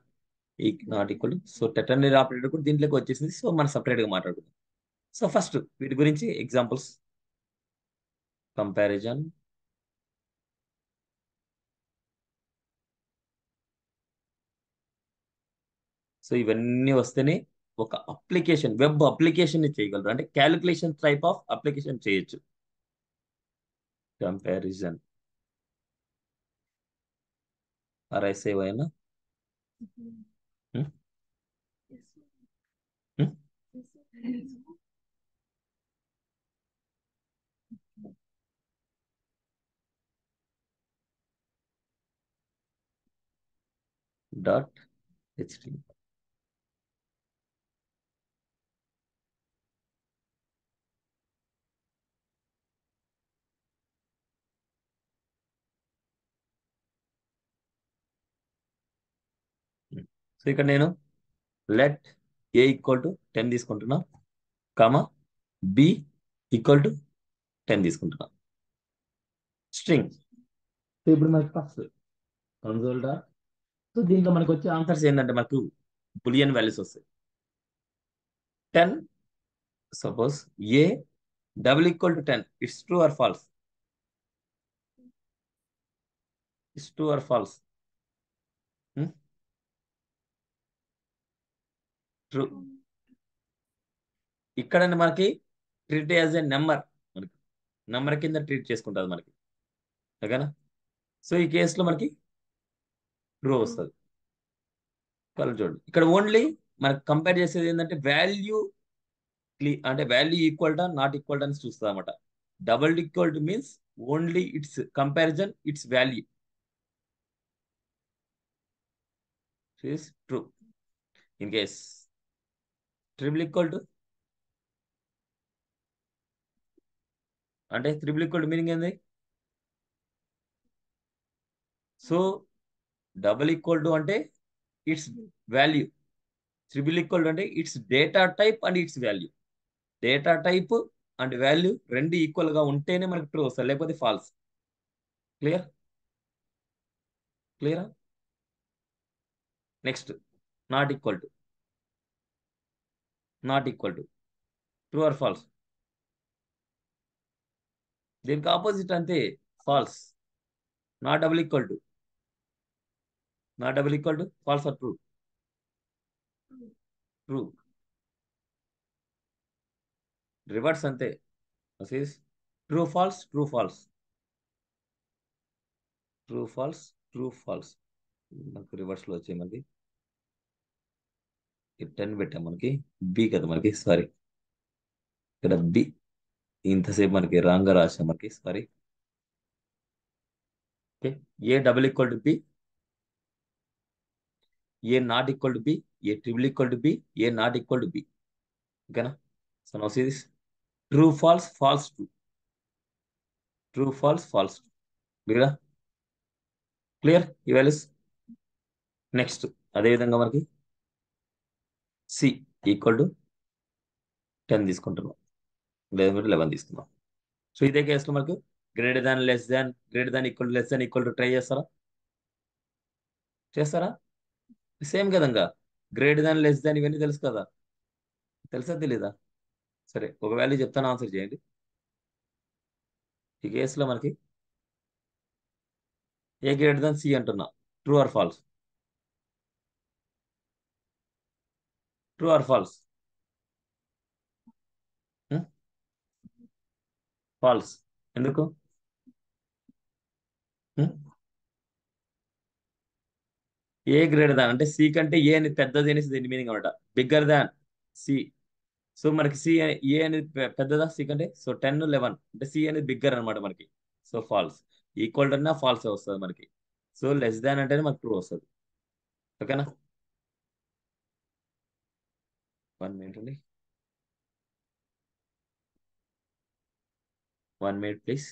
ఈ not equal so ternary operator కూడా దీంట్లోకి వచ్చేసింది. సో మనం సపరేట్గా మాట్లాడుకుందాం. సో ఫస్ట్ వీటి గురించి ఎగ్జాంపుల్స్ కంపారిజన్ సో ఇవన్నీ వస్తేనే ఒక అప్లికేషన్ వెబ్ అప్లికేషన్ చేయగలరు. అంటే క్యాలిక్యులేషన్ టైప్ ఆఫ్ అప్లికేషన్ చేయొచ్చు. కంపారిజన్ ఆర్ఐసే అయినా డాట్ హెచ్టిఎంఎల్ సో ఇక్కడ నేను let A equal to ten తీసుకుంటున్నా comma B equal to ten తీసుకుంటున్నా. స్ట్రింగ్ సో ఇప్పుడు మనకి ఫస్ట్ కన్సోల్ డాట్ సో దీంట్లో మనకు వచ్చే ఆన్సర్స్ ఏంటంటే మనకు బులియన్ వాల్యూస్ వస్తాయి. Ten suppose A double equal to ten it's true or false it's true or false true. ఇక్కడ మనకి ట్రీట్ యాజ్ ఎ నెంబర్ మనకి. నెంబర్ కింద ట్రీట్ చేసుకుంటుంది మనకి. ఓకేనా? సో ఈ కేసులో మనకి ట్రూ వస్తుంది. కలర్ చూడండి. ఇక్కడ ఓన్లీ మనకు కంపేర్ చేసేది ఏంటంటే వాల్యూ అంటే వాల్యూ ఈక్వల్టా నాట్ ఈక్వల్ అని చూస్తుంది అనమాట double equal to means only it's comparison it's value true in case triple equal to అంటే త్రిబుల్ ఈక్వల్ మీనింగ్ ఏంది? సో డబుల్ ఈక్వల్ టు అంటే it's value triple equal to అంటే it's data type and it's value data type and value రెండు ఈక్వల్గా ఉంటేనే మనకి true వస్తారు లేకపోతే ఫాల్స్ క్లియర్ క్లియరా next not equal to not equal to true or false దీనికి ఆపోజిట్ అంతే false not double equal to not double equal to false or true true reverse అంతే. True false true false true false true false నాకు రివర్స్లో వచ్చాయి ten పెట్టాం మనకి. B కదా మనకి సారీ ఇక్కడ బి ఇంతసేపు మనకి రాంగ్ రాసాం మనకి sorry okay A double equal to B A not equal to B A triple equal to B A not equal to B ఓకేనా so now see this true false false true true false false true క్లియరా clear ఈ values next అదేవిధంగా మనకి C equal to ten తీసుకుంటున్నాం. లేదంటే eleven తీసుకున్నాం. So ఇదే కేసులో మనకు greater than less than greater than equal less than equal to try చేస్తారా? చేస్తారా? సేమ్ కదంగా. గ్రేటర్ దాన్ లెస్ దాన్ ఇవన్నీ తెలుసు కదా. తెలుసా తెలీదా? సరే ఒక వాల్యూ చెప్తాను ఆన్సర్ చేయండి. ఈ కేసులో మనకి ఏ గ్రేటర్ దాన్ సి అంటున్నా. True or false true or false? False. ఎందుకు? A greater than? అంటే సి కంటే ఏ అనేది పెద్దది అనేసి దీని మీనింగ్ అనమాట బిగ్గర్ దాన్ సి. సో మనకి సి ఏ అనేది పెద్దదా సి కంటే? So ten eleven. అంటే సి అనేది బిగ్గర్ అనమాట మనకి. So false. ఈక్వల్ అన్నా ఫాల్స్ వస్తుంది మనకి. సో లెస్ దాన్ అంటేనే మనకు ట్రూ వస్తుంది. ఓకేనా? వన్ మినిట్ అండి వన్ మినిట్ ప్లీజ్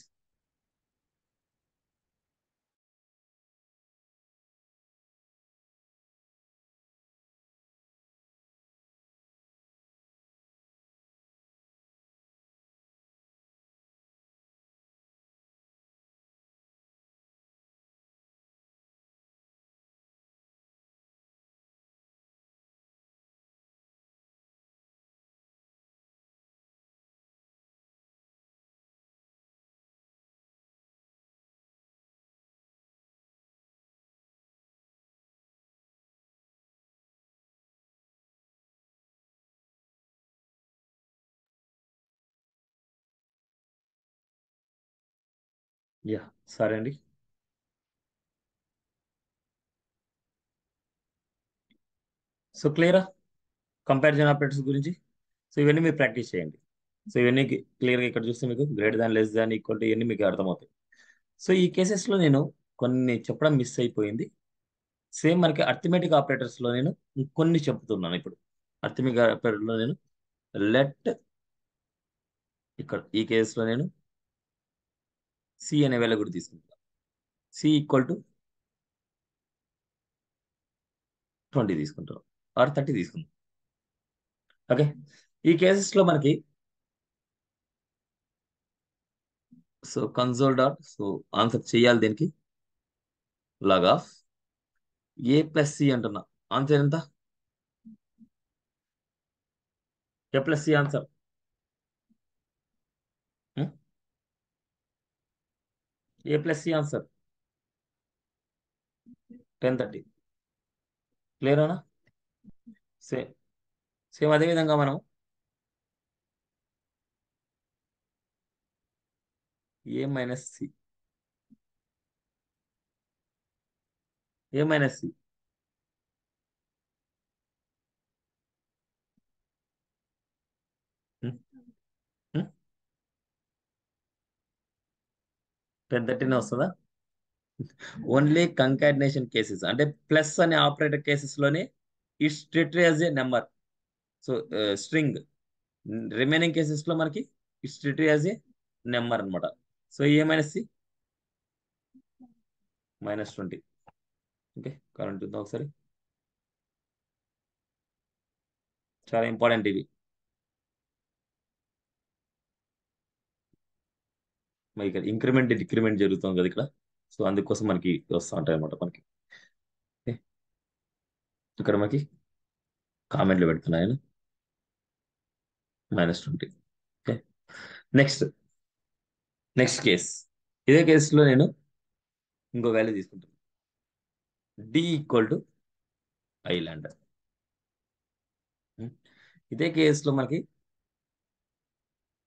యా సరే అండి సో క్లియరా? కంపారిజన్ ఆపరేటర్స్ గురించి. సో ఇవన్నీ మీరు ప్రాక్టీస్ చేయండి. సో ఇవన్నీ క్లియర్గా ఇక్కడ చూస్తే మీకు greater than less than equal to ఇవన్నీ మీకు అర్థమవుతాయి. సో ఈ కేసెస్లో నేను కొన్ని చెప్పడం మిస్ అయిపోయింది. సేమ్ మనకి అర్థమెటిక్ ఆపరేటర్స్లో నేను ఇంకొన్ని చెప్తున్నాను ఇప్పుడు. అర్థమెటిక్ ఆపరేటర్లో నేను లెట్ ఇక్కడ ఈ కేసులో నేను సి అనే వాల్యూ కూడా తీసుకుంటాం సి ఈక్వల్ టు ట్వంటీ తీసుకుంటాం. ఆర్ థర్టీ తీసుకుందాం. ఓకే ఈ కేసెస్లో మనకి so console dot so answer చేయాలి దీనికి. Log of A plus C అంటున్నా. ఆన్సర్ ఎంత? A plus C answer A plus C answer ten thirty clear అనా? సేమ్ సేమ్ అదే విధంగా మనం A minus C A minus C ten థర్టీనే వస్తుందా? Only concatenation cases అంటే ప్లస్ అనే operator కేసెస్లోనే it's treated as a number so string remaining కేసెస్లో మనకి it's treated as a number అనమాట so A minus C minus twenty okay current చూద్దాం ఒకసారి? చాలా important ఇవి. మరి ఇక్కడ ఇంక్రిమెంట్ డిక్రిమెంట్ జరుగుతుంది కదా ఇక్కడ. సో అందుకోసం మనకి వస్తూ ఉంటాయి అనమాట మనకి ఇక్కడ మనకి కామెంట్లు పెడుతున్నాయని minus twenty okay. Next next case ఇదే కేసులో నేను ఇంకో వాల్యూ తీసుకుంటాను డి ఈక్వల్ టు ఐలాండ్ ఇదే కేసులో మనకి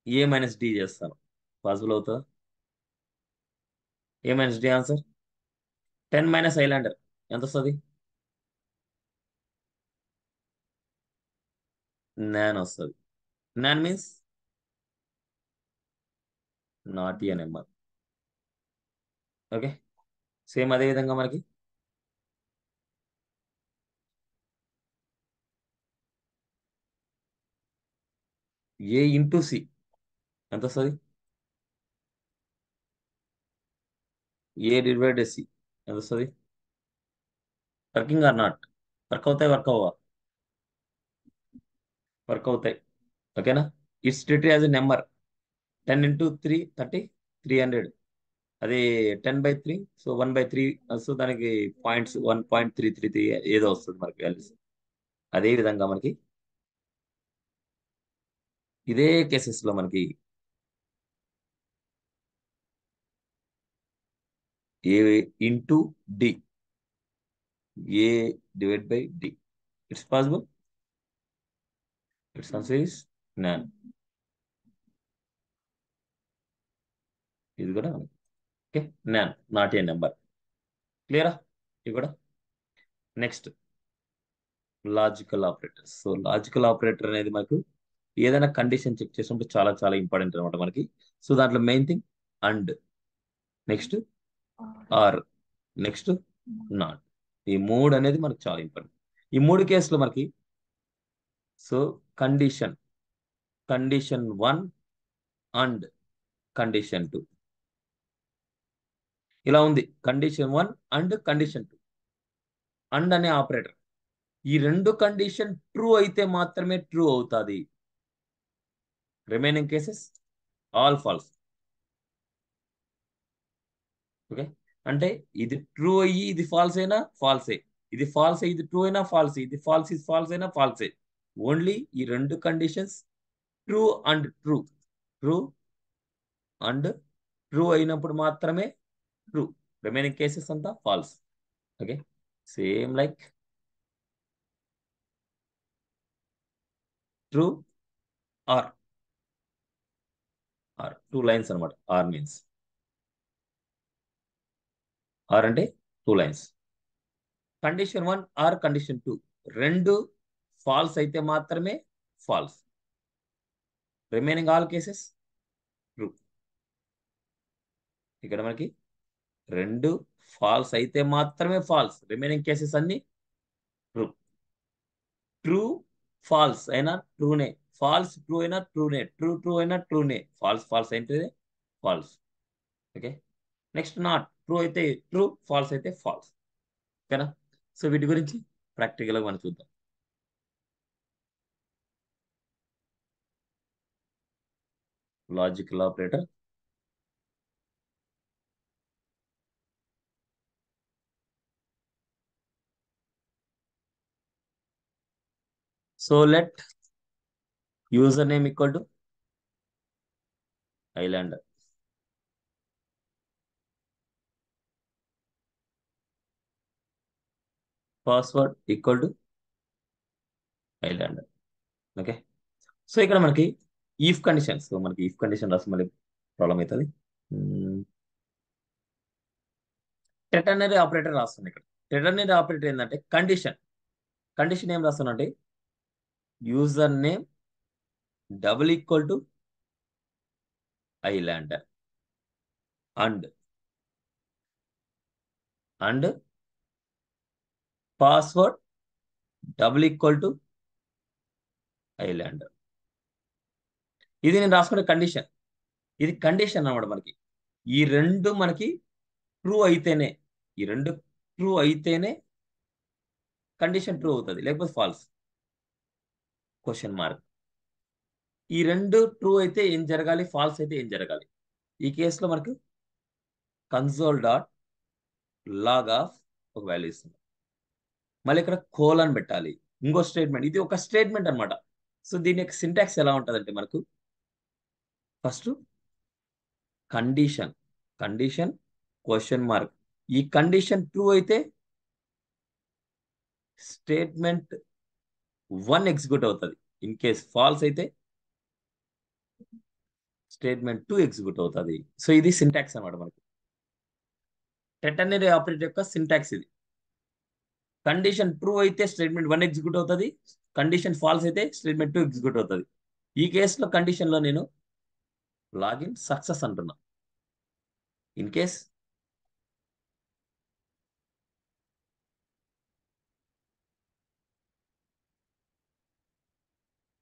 ఏ మైనస్ డి చేస్తాను. పాసిబుల్ అవుతుందా? A minus D answer ten minus islander ఎంత వస్తుంది? నాన్ వస్తుంది. NaN means not a number okay same అదే విధంగా మనకి. ఏ ఇంటూ సి ఎంత వస్తుంది? ఏ డివైడ్ సి ఎంత వస్తుంది వర్కింగ్ ఆర్ నాట్? వర్క్ అవుతాయి వర్క్ అవ్వా వర్క్ అవుతాయి. ఓకేనా? It's treated as a number. Ten into three thirty three hundred. అది ten by three so one by three so దానికి points one point three three three ఏదో వస్తుంది మనకి values అదే విధంగా మనకి ఇదే కేసెస్లో మనకి A into D A divide by D it's possible it's answer is NaN ఇది కూడా okay NaN not a number క్లియరా ఇది కూడా next logical operator so logical operator అనేది మనకు ఏదైనా కండిషన్ చెక్ చేసినప్పుడు చాలా చాలా ఇంపార్టెంట్ అనమాట మనకి. సో దాంట్లో main thing and next or next not. ఈ మూడు అనేది మనకు చాలా ఇంపార్టెంట్. ఈ మూడు కేసులు మనకి so condition condition one and condition two. ఇలా ఉంది condition one and condition two. And అనే ఆపరేటర్. ఈ రెండు కండిషన్ ట్రూ అయితే మాత్రమే ట్రూ అవుతుంది. Remaining cases all false. Okay? అంటే ఇది ట్రూ అయ్యి ఇది ఫాల్స్ అయినా ఫాల్సే ఇది ఫాల్స్ ఇది ట్రూ అయినా ఫాల్స్ ఇది ఫాల్స్ ఇది ఫాల్స్ అయినా ఫాల్సే ఓన్లీ ఈ రెండు conditions true and true true and true అయినప్పుడు మాత్రమే ట్రూ రిమైనింగ్ కేసెస్ అంతా false okay? Same like true or or two lines అనమాట ఆర్ మీన్స్ ఆర్ అంటే two lines condition one or condition two రెండు false అయితే మాత్రమే false remaining all cases true ఇక్కడ మనకి రెండు ఫాల్స్ అయితే మాత్రమే ఫాల్స్ రిమైనింగ్ కేసెస్ అన్ని ట్రూ ట్రూ ఫాల్స్ అయినా ట్రూనే ఫాల్స్ ట్రూ అయినా ట్రూనే ట్రూ ట్రూ అయినా ట్రూనే ఫాల్స్ ఫాల్స్ అయితే false okay next not true అయితే ట్రూ ఫాల్స్ అయితే ఫాల్స్ ఓకేనా? సో వీటి గురించి ప్రాక్టికల్గా మనం చూద్దాం. Logical operator so let user name equal to islander password equal to island okay so ఇక్కడ మనకి ఈఫ్ కండిషన్ సో మనకి ఈఫ్ కండిషన్ రాసి మళ్ళీ ప్రాబ్లం అవుతుంది. టెటర్నరీ ఆపరేటర్ రాస్తుంది ఇక్కడ. టెటర్నరీ ఆపరేటర్ ఏంటంటే కండిషన్ కండిషన్ ఏం రాస్తుందంటే user name double equal to island and and password double equal to island. ఇది నేను రాసుకునే కండిషన్. ఇది కండిషన్ అనమాట మనకి. ఈ రెండు మనకి ట్రూ అయితేనే ఈ రెండు ట్రూ అయితేనే కండిషన్ ట్రూ అవుతుంది లేకపోతే ఫాల్స్ క్వశ్చన్ మార్క్ ఈ రెండు ట్రూ అయితే ఏం జరగాలి ఫాల్స్ అయితే ఏం జరగాలి? ఈ కేసులో మనకు కన్సోల్ డాట్ లాగ్ ఆఫ్ ఒక వాల్యూ ఇస్తుంది. మళ్ళీ ఇక్కడ కోలన్ పెట్టాలి. ఇంకో స్టేట్మెంట్ ఇది ఒక స్టేట్మెంట్ అనమాట సో దీని యొక్క సింటాక్స్ ఎలా ఉంటుందంటే మనకు first condition condition question mark ఈ కండిషన్ ట్రూ అయితే స్టేట్మెంట్ వన్ ఎగ్జిక్యూట్ అవుతుంది. ఇన్ కేస్ ఫాల్స్ అయితే స్టేట్మెంట్ టూ ఎగ్జిక్యూట్ అవుతుంది. సో ఇది సింటాక్స్ అనమాట మనకి. టెటర్నరీ ఆపరేటర్ యొక్క సింటాక్స్ ఇది. కండిషన్ ట్రూ అయితే స్టేట్మెంట్ వన్ ఎగ్జిక్యూట్ అవుతుంది. కండిషన్ ఫాల్స్ అయితే స్టేట్మెంట్ టూ ఎగ్జిక్యూట్ అవుతుంది. ఈ కేసులో కండిషన్లో నేను లాగిన్ సక్సెస్ అంటున్నా. In case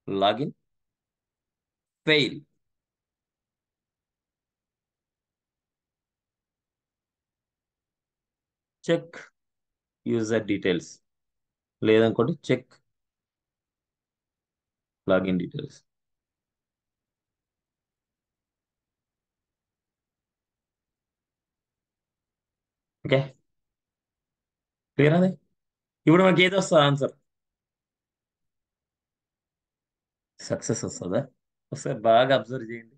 login fail check user details లేదనుకోండి check login details okay? Clear అది? ఇప్పుడు మనకి ఏది వస్తుంది? ఆన్సర్. సక్సెస్ వస్తుందా? ఒకసారి బాగా అబ్జర్వ్ చేయండి.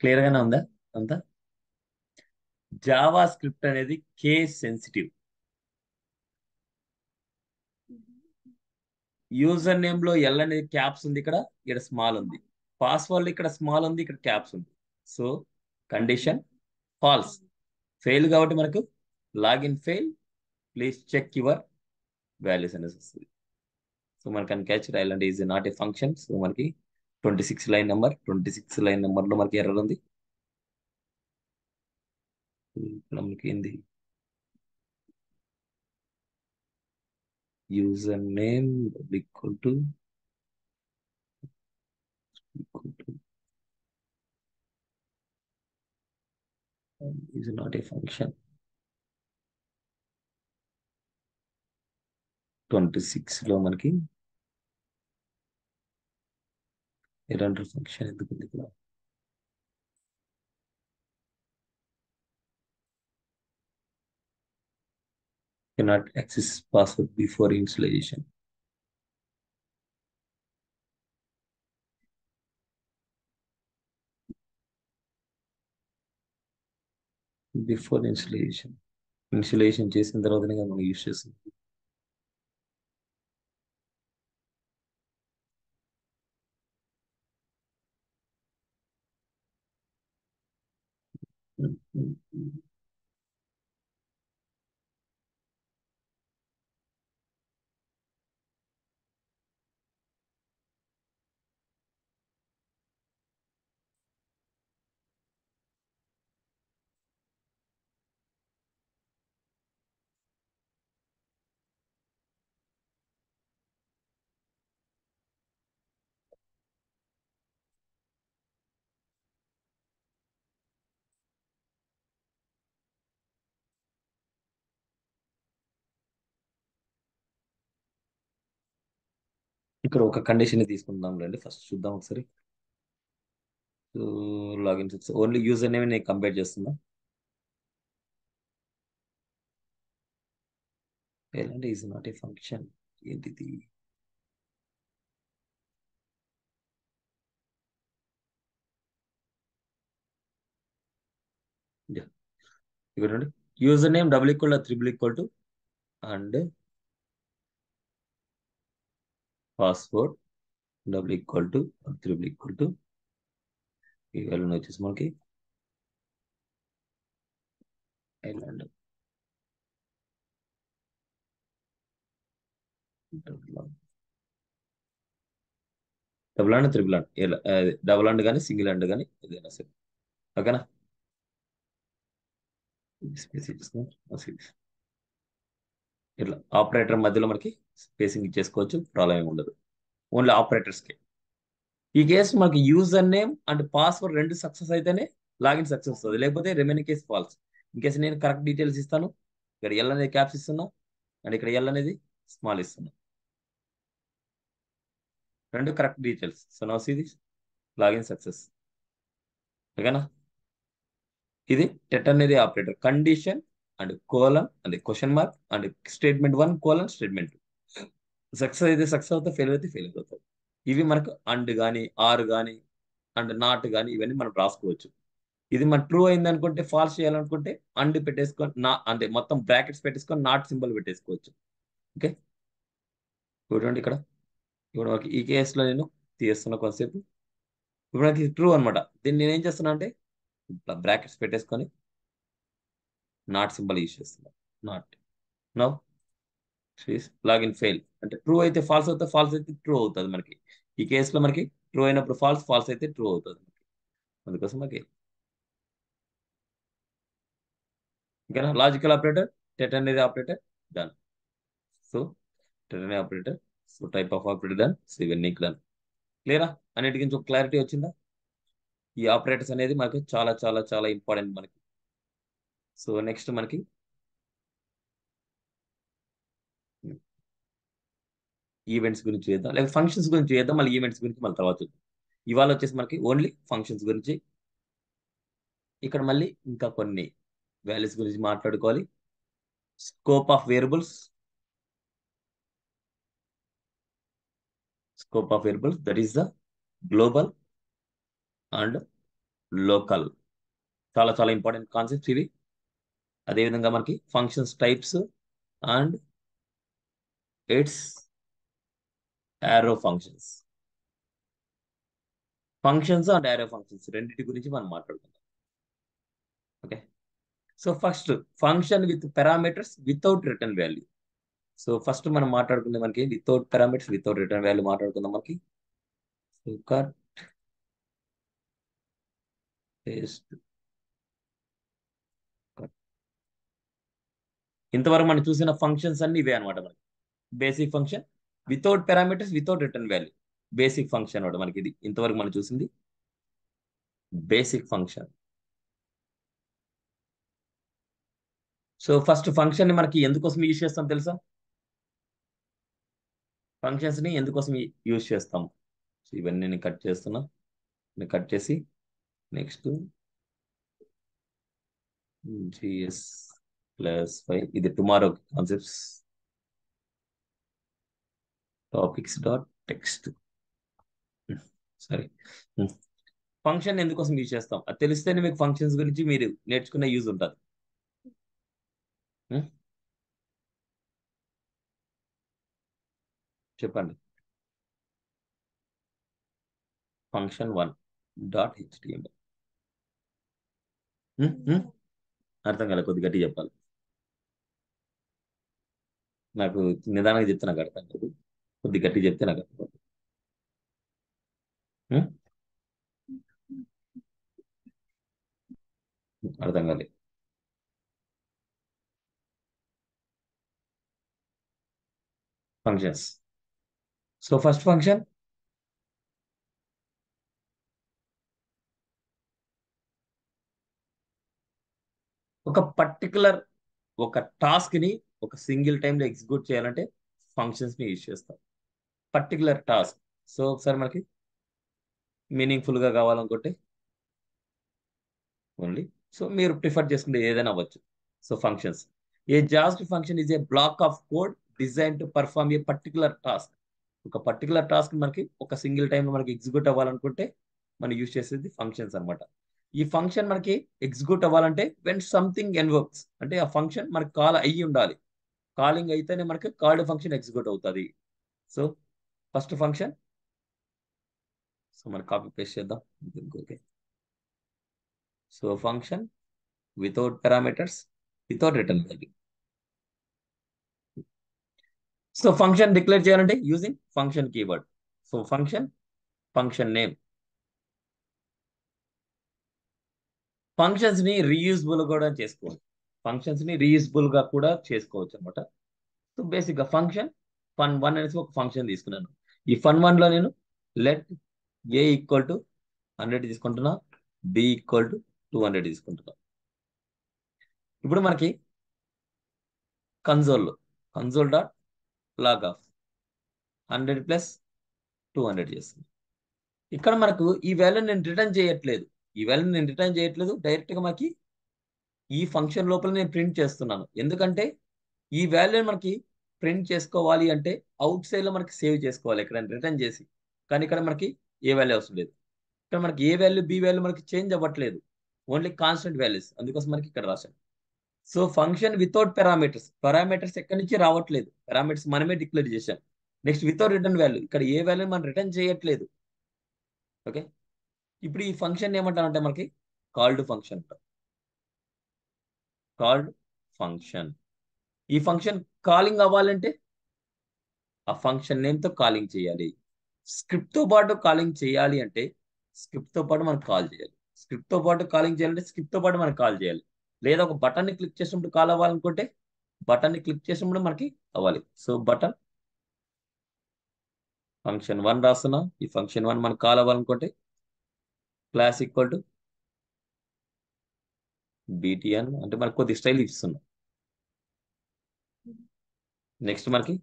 క్లియర్ గానే ఉందా అంతా? జావా స్క్రిప్ట్ అనేది కేస్ సెన్సిటివ్. యూజర్ నేమ్లో ఎల్ అనేది క్యాప్స్ ఉంది ఇక్కడ ఇక్కడ స్మాల్ ఉంది. పాస్వర్డ్ ఇక్కడ స్మాల్ ఉంది ఇక్కడ క్యాప్స్ ఉంది. So condition false. ఫెయిల్ కాబట్టి మనకు login fail please check your values అనేసి వస్తుంది. సో మనకి uncaught island is not a function. So మనకి twenty six line number twenty six line నెంబర్లో మనకి ఎర్రర్ ఉంది. ఇక్కడ మనకి ఏంది user name equal to equal to is not a function. 26 లో మనకి ఎలాంటి ఫంక్షన్ ఎందుకు ఇక్కడ? cannot access password before installation. Before installation installation చేసిన తర్వాతనే కదా మనం యూస్ చేస్తాం ఇక్కడ ఒక కండిషన్ తీసుకుందాంలేండి ఫస్ట్ చూద్దాం ఒకసారి. So login only user name నేను కంపేర్ చేస్తున్నా. ఎలాంటి ఈజ్ నాట్ ఏ ఫంక్షన్ ఏంటిది? ఇక్కడ user name double equal triple equal to and password double equal to triple equal to. ఈ వాల్యూ వచ్చేసి మనకి island. Double and triple and double and కానీ సింగిల్ అండ్ కానీ ఏదైనా సరే. ఓకేనా? ఇట్లా ఆపరేటర్ మధ్యలో మనకి స్పేసింగ్ ఇచ్చేసుకోవచ్చు ప్రాబ్లం ఏమి ఉండదు. ఓన్లీ ఆపరేటర్స్కి. ఈ కేసు మనకి యూజర్ నేమ్ అండ్ పాస్వర్డ్ రెండు సక్సెస్ అయితేనే లాగిన్ సక్సెస్ వస్తుంది. లేకపోతే remaining case false in case నేను కరెక్ట్ డీటెయిల్స్ ఇస్తాను ఇక్కడ ఎల్ అనేది క్యాప్స్ ఇస్తున్నా అండ్ ఇక్కడ ఎల్ అనేది స్మాల్ ఇస్తున్నా. రెండు కరెక్ట్ డీటెయిల్స్ సో నౌ ఇది లాగిన్ సక్సెస్ ఓకేనా? ఇది టెట్ అనేది operator condition and colon and question mark and statement one colon statement success అయితే సక్సెస్ అవుతుంది ఫెయిల్ అయితే ఫెయిల్ అవుతుంది ఇవి మనకు అండ్ కానీ ఆర్ కానీ అండ్ నాట్ కానీ ఇవన్నీ మనం రాసుకోవచ్చు. ఇది మన ట్రూ అయింది అనుకుంటే ఫాల్స్ చేయాలనుకుంటే అండ్ పెట్టేసుకొని నా అంటే మొత్తం బ్రాకెట్స్ పెట్టేసుకొని నాట్ సింబల్ పెట్టేసుకోవచ్చు. ఓకే చూడండి ఇక్కడ. ఇప్పుడు మనకి ఈ కేసులో నేను తీస్తున్నా కొంతసేపు ఇప్పుడు నాకు ట్రూ అనమాట దీన్ని నేను ఏం చేస్తున్నా అంటే బ్రాకెట్స్ పెట్టేసుకొని నాట్ సింబల్ యూజ్ చేస్తున్నా నాట్ నో లాగిన్ ఫెయిల్ అంటే ట్రూ అయితే ఫాల్స్ అవుతే ఫాల్స్ అయితే ట్రూ అవుతుంది మనకి. ఈ కేసులో మనకి ట్రూ అయినప్పుడు ఫాల్స్ ఫాల్స్ అయితే ట్రూ అవుతుంది మనకి. అందుకోసం మనకి. ఓకేనా లాజికల్ ఆపరేటర్ టెట్ అనేది ఆపరేటర్ డన్ సో టెట్ అనే operator so type of operator done so ఇవన్నీ డన్ క్లియరా అన్నిటికీ ఒక క్లారిటీ వచ్చిందా? ఈ ఆపరేటర్స్ అనేది మనకి చాలా చాలా చాలా ఇంపార్టెంట్ మనకి. సో నెక్స్ట్ మనకి ఈవెంట్స్ గురించి చేద్దాం. లేకపోతే ఫంక్షన్స్ గురించి చేద్దాం. మళ్ళీ ఈవెంట్స్ గురించి మళ్ళీ తర్వాత చూద్దాం. ఇవాళ వచ్చేసి మనకి ఓన్లీ ఫంక్షన్స్ గురించి. ఇక్కడ మళ్ళీ ఇంకా కొన్ని వాల్యూస్ గురించి మాట్లాడుకోవాలి. Scope of variables. Scope of variables that is the global and local. చాలా చాలా ఇంపార్టెంట్ కాన్సెప్ట్స్ ఇవి. అదేవిధంగా మనకి functions types and its arrow functions functions and arrow functions రెండింటి గురించి మనం మాట్లాడుకుందాం. Okay so first function with parameters without return value so first మనం మాట్లాడుకుంది మనకి without parameters without return value మాట్లాడుకుందాం మనకి. సో కట్ పేస్ట్ ఇంతవరకు మనం చూసిన ఫంక్షన్స్ అన్ని ఇవే అనమాట మనకి. Basic function without parameters without return value basic function అనమాట మనకి ఇది. ఇంతవరకు మనం చూసింది బేసిక్ ఫంక్షన్ సో ఫస్ట్ ఫంక్షన్ని మనకి ఎందుకోసం యూజ్ చేస్తాం తెలుసా? ఫంక్షన్స్ని ఎందుకోసం యూజ్ చేస్తాం? సో ఇవన్నీ నేను కట్ చేస్తున్నా. నేను కట్ చేసి నెక్స్ట్ జిఎస్ ప్లస్ ఫైవ్. ఇది tomorrow concepts. Topics dot text. సరే. ఫంక్షన్ ఎందుకోసం యూజ్ చేస్తాం? అది తెలిస్తేనే మీకు ఫంక్షన్స్ గురించి మీరు నేర్చుకునే యూజ్ ఉంటుంది. చెప్పండి. ఫంక్షన్ వన్ డాట్ హెచ్డిఎంఎల్ అర్థం కాలే కొద్ది గట్టి చెప్పాలి. నాకు నిదానంగా చెప్తే నాకు అర్థం కాదు. కొద్ది గట్టి చెప్తే నాకు అర్థం కాదు. అర్థం కాలే. ఫంక్షన్స్ సో ఫస్ట్ ఫంక్షన్ ఒక పర్టికులర్ ఒక టాస్క్ని ఒక సింగిల్ టైంలో ఎగ్జిక్యూట్ చేయాలంటే ఫంక్షన్స్ని యూజ్ చేస్తాం. Particular task. సో ఒకసారి మనకి మీనింగ్ఫుల్గా కావాలనుకుంటే ఓన్లీ. సో మీరు ప్రిఫర్ చేసుకుంటే ఏదైనా అవ్వచ్చు. So functions. A just function is a block of code design to perform a particular task. ఒక పర్టికులర్ టాస్క్ మనకి ఒక సింగిల్ టైంలో మనకి ఎగ్జిక్యూట్ అవ్వాలనుకుంటే మనం యూజ్ చేసేది ఫంక్షన్స్ అన్నమాట. ఈ ఫంక్షన్ మనకి ఎగ్జిక్యూట్ అవ్వాలంటే వెన్ సంథింగ్ ఎన్వర్క్స్ అంటే ఆ ఫంక్షన్ మనకి కాల్ అయ్యి ఉండాలి. కాలింగ్ అయితేనే మనకి కాల్డ్ ఫంక్షన్ ఎగ్జిక్యూట్ అవుతుంది. సో ఫస్ట్ ఫంక్షన్ సో మనం కాపీ పేస్ట్ చేద్దాం. Okay so function without parameters without return value so function declare చేయాలంటే using function keyword so function function name ఫంక్షన్స్ని reusable కూడా చేసుకోవాలి. ఫంక్షన్స్ని రీయూజబుల్గా కూడా చేసుకోవచ్చు అనమాట సో బేసిక్గా ఫంక్షన్ ఫన్ వన్ అనేసి ఒక ఫంక్షన్ తీసుకున్నాను. ఈ ఫన్ వన్లో నేను let A equal to hundred తీసుకుంటున్నా B equal to two hundred తీసుకుంటున్నా. ఇప్పుడు మనకి console console dot log of hundred plus two hundred చేస్తుంది. ఇక్కడ మనకు ఈ వాల్యూ నేను రిటర్న్ చేయట్లేదు. ఈ వాల్యూ నేను రిటర్న్ చేయట్లేదు డైరెక్ట్గా మనకి ఈ ఫంక్షన్ లోపల నేను ప్రింట్ చేస్తున్నాను. ఎందుకంటే ఈ వాల్యూని మనకి ప్రింట్ చేసుకోవాలి అంటే అవుట్ సైడ్లో మనకి సేవ్ చేసుకోవాలి ఇక్కడ రిటర్న్ చేసి. కానీ ఇక్కడ మనకి ఏ వాల్యూ అవసరం లేదు. ఇక్కడ మనకి ఏ వాల్యూ బి వాల్యూ మనకి చేంజ్ అవ్వట్లేదు. ఓన్లీ కాన్స్టెంట్ వాల్యూస్ అందుకోసం మనకి ఇక్కడ రాశాను. So function without parameters parameters ఎక్కడి నుంచి రావట్లేదు? పారామీటర్స్ మనమే డిక్లేర్ చేశాం. నెక్స్ట్ వితౌట్ రిటర్న్ వాల్యూ ఇక్కడ ఏ వాల్యూ మనం రిటర్న్ చేయట్లేదు. ఓకే ఇప్పుడు ఈ ఫంక్షన్ ఏమంటారంటే మనకి కాల్డ్ ఫంక్షన్ అంటాం. కాల్డ్ ఫంక్షన్ ఈ ఫంక్షన్ కాలింగ్ అవ్వాలంటే ఆ ఫంక్షన్ నేమ్తో కాలింగ్ చేయాలి. స్క్రిప్ట్తో పాటు కాలింగ్ చేయాలి అంటే స్క్రిప్ట్తో పాటు మనం కాల్ చేయాలి. స్క్రిప్ట్తో పాటు కాలింగ్ చేయాలంటే స్క్రిప్ట్తో పాటు మనం కాల్ చేయాలి. లేదా ఒక బటన్ని క్లిక్ చేసినప్పుడు కాల్ అవ్వాలనుకుంటే బటన్ని క్లిక్ చేసినప్పుడు మనకి అవ్వాలి. సో బటన్ ఫంక్షన్ వన్ రాస్తున్నా. ఈ ఫంక్షన్ వన్ మనకు కాల్ అవ్వాలనుకుంటే క్లాస్ ఈక్వల్ టు బీటీఎన్ అంటే మనకు కొద్ది స్టైల్ ఇస్తున్నాం. నెక్స్ట్ మనకి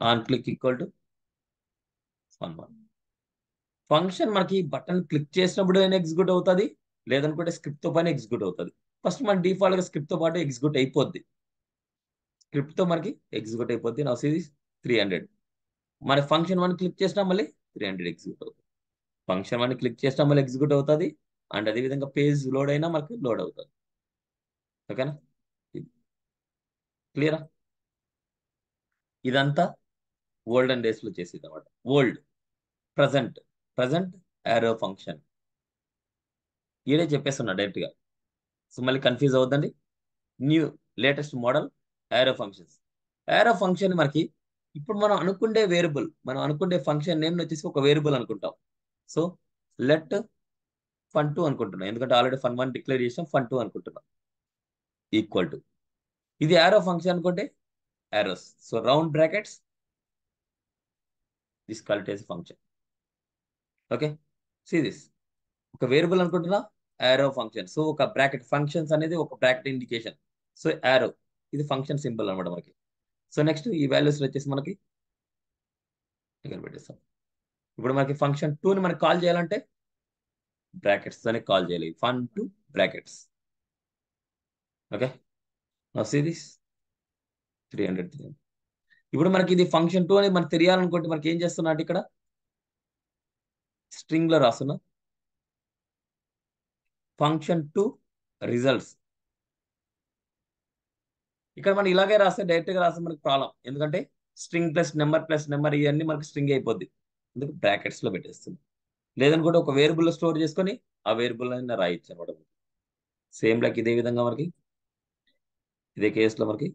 on click equal to one one function మనకి బటన్ క్లిక్ చేసినప్పుడు అయినా ఎగ్జిక్యూట్ అవుతుంది లేదనుకుంటే స్క్రిప్ట్తో పైన ఎగ్జిక్యూట్ అవుతుంది. ఫస్ట్ మన డిఫాల్ట్గా స్క్రిప్ట్తో పాటు ఎగ్జిక్యూట్ అయిపోద్ది. స్క్రిప్ట్తో మనకి ఎగ్జిక్యూట్ అయిపోద్ది. నా సిరీస్ త్రీ హండ్రెడ్ మన ఫంక్షన్ వన్ క్లిక్ చేసినా మళ్ళీ త్రీ హండ్రెడ్ ఎగ్జిక్యూట్ అవుతుంది. ఫంక్షన్ వన్ క్లిక్ చేసినా మళ్ళీ ఎగ్జిక్యూట్ అవుతుంది. అండ్ అదేవిధంగా పేజ్ లోడ్ అయినా మనకి లోడ్ అవుతుంది. ఓకేనా? క్లియరా? ఇదంతా ఓల్డెన్ డేస్లో చేసేది అనమాట old present present arrow function. ఈడే చెప్పేస్తున్నా డైరెక్ట్గా. సో మళ్ళీ కన్ఫ్యూజ్ అవుతుంది new latest model arrow functions. Arrow function మనకి ఇప్పుడు మనం అనుకుండే వేరియబుల్ మనం అనుకుండే ఫంక్షన్ నేమ్ వచ్చేసి ఒక వేరియబుల్ అనుకుంటాం. సో లెట్ ఫన్ టూ అనుకుంటున్నాం. ఎందుకంటే ఆల్రెడీ ఫన్ వన్ డిక్లేర్ చేసాం ఫన్ టూ అనుకుంటున్నాం. ఈక్వల్ టు ఇది యారో ఫంక్షన్ అనుకుంటే arrows so round brackets this కల్టేజ్ function okay see this ఒక వేరియబుల్ అనుకుంటున్నా యారో ఫంక్షన్ సో ఒక బ్రాకెట్ ఫంక్షన్స్ అనేది ఒక బ్రాకెట్ ఇండికేషన్ సో యారో ఇది ఫంక్షన్ సింబల్ అనమాట మనకి. సో నెక్స్ట్ ఈ వాల్యూస్ వచ్చేసి మనకి. ఇక్కడ పెట్టేస్తాం. ఇప్పుడు మనకి ఫంక్షన్ టూని మనకి కాల్ చేయాలంటే బ్రాకెట్స్ తోనే కాల్ చేయాలి. Fun two brackets okay see this three hundred three ఇప్పుడు మనకి ఇది ఫంక్షన్ టూ అని మనకు తెలియాలనుకుంటే మనకి ఏం చేస్తున్నట్టు ఇక్కడ? స్ట్రింగ్లో రాస్తున్నా. ఫంక్షన్ టు రిజల్ట్స్ ఇక్కడ మనం ఇలాగే రాస్తే డైరెక్ట్గా రాస్తే మనకి ప్రాబ్లం ఎందుకంటే string plus number plus number ఇవన్నీ మనకి స్ట్రింగ్ అయిపోద్ది. అందుకు బ్రాకెట్స్లో లేదని కూడా ఒక వేరియబుల్ స్టోర్ చేసుకొని ఆ వేరియబుల్ అయినా రాయొచ్చు అనమాట. సేమ్ లైక్ ఇదే విధంగా మనకి ఇదే కేసులో మనకి.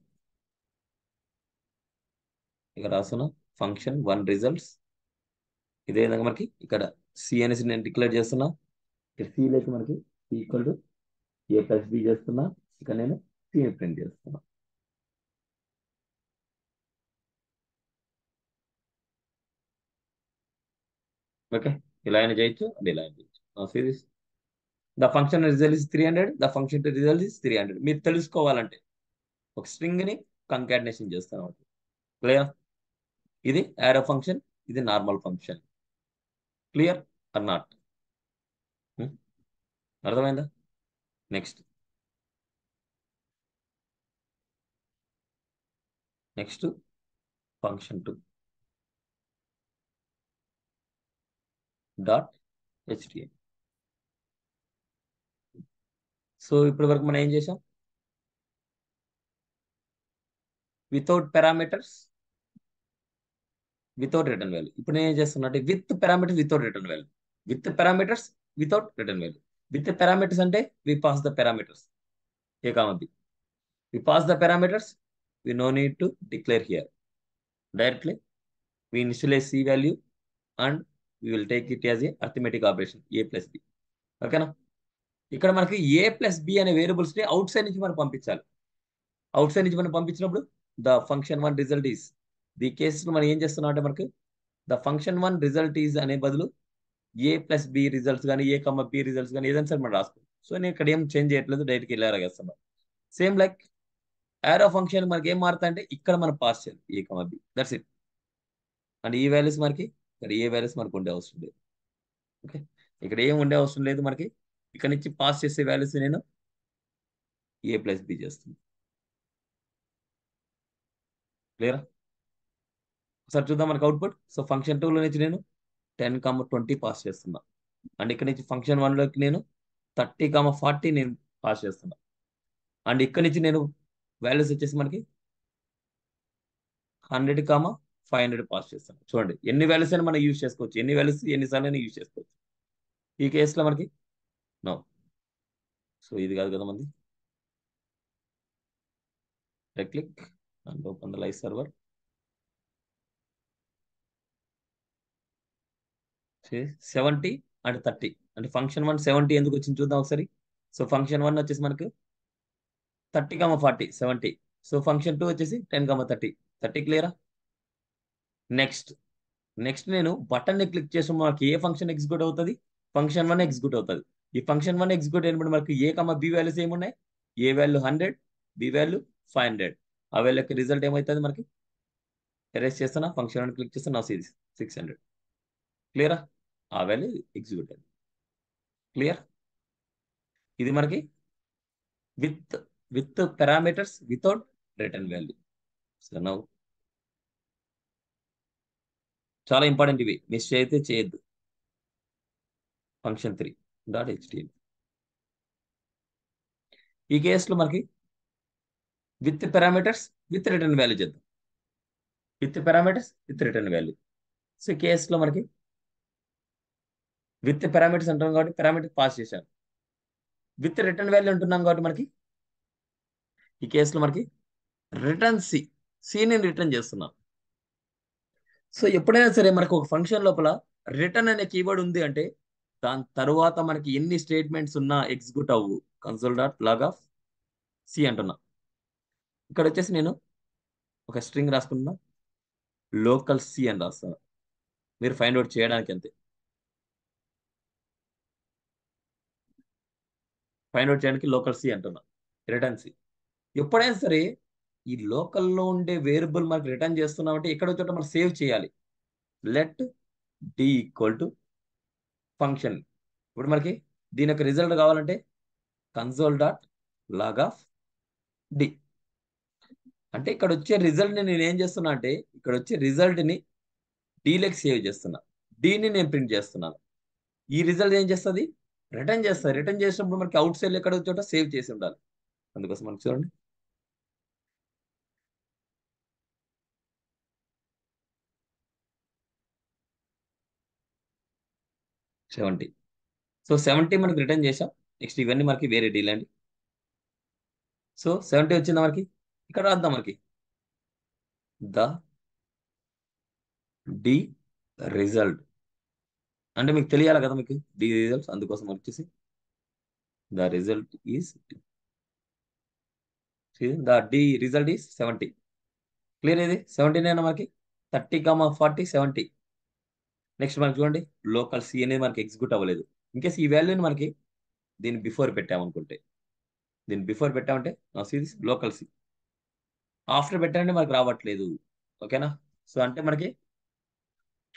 ఇక్కడ రాస్తున్నా ఫంక్షన్ వన్ రిజల్ట్స్ ఇదే విధంగా మనకి ఇక్కడ సి అనేసి నేను డిక్లేర్ చేస్తున్నా. ఇక్కడ సి లేక మనకి equal to A plus B చేస్తున్నా. ఇక్కడ నేను సిని ప్రింట్ చేస్తున్నా. ఓకే ఇలా అయినా చేయొచ్చు అండ్ ఇలా అయినా చేయొచ్చు series the function result is three hundred the function result is three hundred మీరు తెలుసుకోవాలంటే ఒక స్ట్రింగ్ని కంకాడినేషన్ కంకాటినేషన్ చేస్తాను క్లియర్ ఇది యారో ఫంక్షన్ ఇది normal function clear or not అర్థమైందా? Next next function two dot HTML so ఇప్పటి వరకు మనం ఏం చేసాం without parameters without return value ఇప్పుడు నేను ఏం చేస్తున్నా అంటే with parameters without return value with parameters without return value with parameters అంటే we pass the parameters A comma we pass the parameters we no need to declare here directly we initialize C value and we will take it as a arithmetic operation A plus B ఓకేనా ఇక్కడ మనకి ఏ plus B అనే వేరియబుల్స్ని out side నుంచి మనం పంపించాలి. Out side నుంచి మనం పంపించినప్పుడు the function one result is the cases మనం ఏం చేస్తున్నాం అంటే మనకి the function one result is అనే బదులు ఏ ప్లస్ బి రిజల్ట్స్ కానీ ఏ కమ్మ బి రిజల్ట్స్ కానీ ఏదైనా సరే మనం రాసుకోండి సో నేను ఇక్కడ ఏం చేంజ్ చేయట్లేదు డైరెక్ట్కి ఇలా రాగేస్తున్నాం సేమ్ లైక్ యారో ఫంక్షన్ మనకి ఏం మారుతా అంటే ఇక్కడ మనం పాస్ చేయాలి A comma B that's it and ఈ వాల్యూస్ మనకి ఇక్కడ ఏ వాల్యూస్ మనకు ఉండే అవసరం లేదు. ఓకే? ఇక్కడ ఏం ఉండే అవసరం లేదు మనకి. ఇక్కడ నుంచి పాస్ చేసే వాల్యూస్ నేను ఏ ప్లస్ బి చేస్తుంది క్లియరా? ఒకసారి చూద్దాం మనకి అవుట్పుట్. సో ఫంక్షన్ టూలో నుంచి నేను టెన్ కామ ట్వంటీ పాస్ చేస్తున్నా. అండ్ ఇక్కడ నుంచి ఫంక్షన్ వన్లోకి నేను థర్టీ కామ ఫార్టీ నేను పాస్ చేస్తున్నా. అండ్ ఇక్కడ నుంచి నేను వాల్యూస్ వచ్చేసి మనకి hundred comma five hundred pass చేస్తాం. చూడండి ఎన్ని వాల్యూస్ అయినా మనం యూజ్ చేసుకోవచ్చు. ఎన్ని వాల్యూస్ ఎన్నిసార్లు అయినా యూజ్ చేసుకోవచ్చు. ఈ కేసులో మనకి నో. సో ఇది కాదు కదా మంది. Right click and open the live server seventy and thirty అంటే ఫంక్షన్ వన్ సెవెంటీ ఎందుకు వచ్చింది చూద్దాం ఒకసారి. సో ఫంక్షన్ వన్ వచ్చేసి మనకు thirty comma forty seventy so function two వచ్చేసి టెన్ కమ్మ థర్టీ థర్టీ క్లియరా నెక్స్ట్ నెక్స్ట్ నేను బటన్ని క్లిక్ చేసి మాకు ఏ ఫంక్షన్ ఎగ్జిక్యూట్ అవుతుంది? ఫంక్షన్ వన్ ఎగ్జిక్యూట్ అవుతుంది. ఈ ఫంక్షన్ వన్ ఎగ్జిక్యూట్ అయినప్పుడు మనకి ఏ కమ్మ బి వాల్యూస్ ఏమున్నాయి? A value hundred B value five hundred. ఆ వాల్యూ రిజల్ట్ ఏమవుతుంది మనకి? ఎరేస్ చేస్తున్నా ఫంక్షన్ వన్ క్లిక్ చేస్తున్నా సిరీస్ సిక్స్ హండ్రెడ్. క్లియరా? ఆ వాల్యూ ఎగ్జిక్యూట్ అయింది. క్లియర్? ఇది మనకి with with parameters without return value. So now చాలా ఇంపార్టెంట్ ఇవి. మిస్ అయితే చేయొద్దు. ఫంక్షన్ త్రీ డాట్ హెచ్డిఎల్ ఈ కేసులో మనకి with parameters with return value చేద్దాం. With parameters with return value. So ఈ కేసులో మనకి విత్ పారామీటర్స్ అంటున్నాం కాబట్టి పారామీటర్ పాస్ చేశాను విత్ రిటర్న్ వాల్యూ అంటున్నాం కాబట్టి మనకి ఈ కేసులో మనకి రిటర్న్ సి సిని రిటర్న్ చేస్తున్నాం సో ఎప్పుడైనా సరే మనకు ఒక ఫంక్షన్ లోపల రిటర్న్ అనే కీవర్డ్ ఉంది అంటే దాని తర్వాత మనకి ఎన్ని స్టేట్మెంట్స్ ఉన్నా ఎగ్జిక్యూట్ అవ్వు. Console dot log of C అంటున్నా. ఇక్కడ వచ్చేసి నేను ఒక స్ట్రింగ్ రాసుకున్నా లోకల్ సి అని రాస్తాను మీరు ఫైండ్ అవుట్ చేయడానికి అంతే. ఫైండ్ అవుట్ చేయడానికి లోకల్ సి అంటున్నా. రిటర్న్ సి ఎప్పుడైనా సరే ఈ లోకల్లో ఉండే వేరియబుల్ మనకి రిటర్న్ చేస్తున్నామంటే ఇక్కడ చోట మనం సేవ్ చేయాలి. Let D equal to function. ఇప్పుడు మనకి దీని యొక్క రిజల్ట్ కావాలంటే console dot log of D. అంటే ఇక్కడ వచ్చే రిజల్ట్ని నేను ఏం చేస్తున్నా అంటే ఇక్కడ వచ్చే రిజల్ట్ని డీలెక్ సేవ్ చేస్తున్నా. డీని నేను ప్రింట్ చేస్తున్నాను. ఈ రిజల్ట్ ఏం చేస్తుంది? రిటర్న్ చేస్తుంది. రిటర్న్ చేసినప్పుడు మనకి అవుట్ సైడ్ ఎక్కడ చోట సేవ్ చేసి ఉండాలి. అందుకోసం మనకి చూడండి. సెవెంటీ సో సెవెంటీ మనకి రిటర్న్ చేసాం నెక్స్ట్ ఇవన్నీ మనకి వేరే డీల్ అండి. సో సెవెంటీ వచ్చిందా మనకి? ఇక్కడ రాద్దాం మనకి. ద డి రిజల్ట్ అంటే మీకు తెలియాలి కదా మీకు? డి రిజల్ట్స్ అందుకోసం వచ్చేసి the result is the D result is seventy clear ఇది? సెవెంటీనేనా మనకి? Thirty comma forty seventy next మనకి చూడండి లోకల్ సి అనేది మనకి ఎగ్జిక్యూట్ అవ్వలేదు. ఇన్కేస్ ఈ వాల్యూని మనకి దీన్ని బిఫోర్ పెట్టామనుకుంటే. దీన్ని బిఫోర్ పెట్టామంటే నా సిరీస్ లోకల్ సి ఆఫ్టర్ పెట్టాలంటే మనకి రావట్లేదు. ఓకేనా సో అంటే మనకి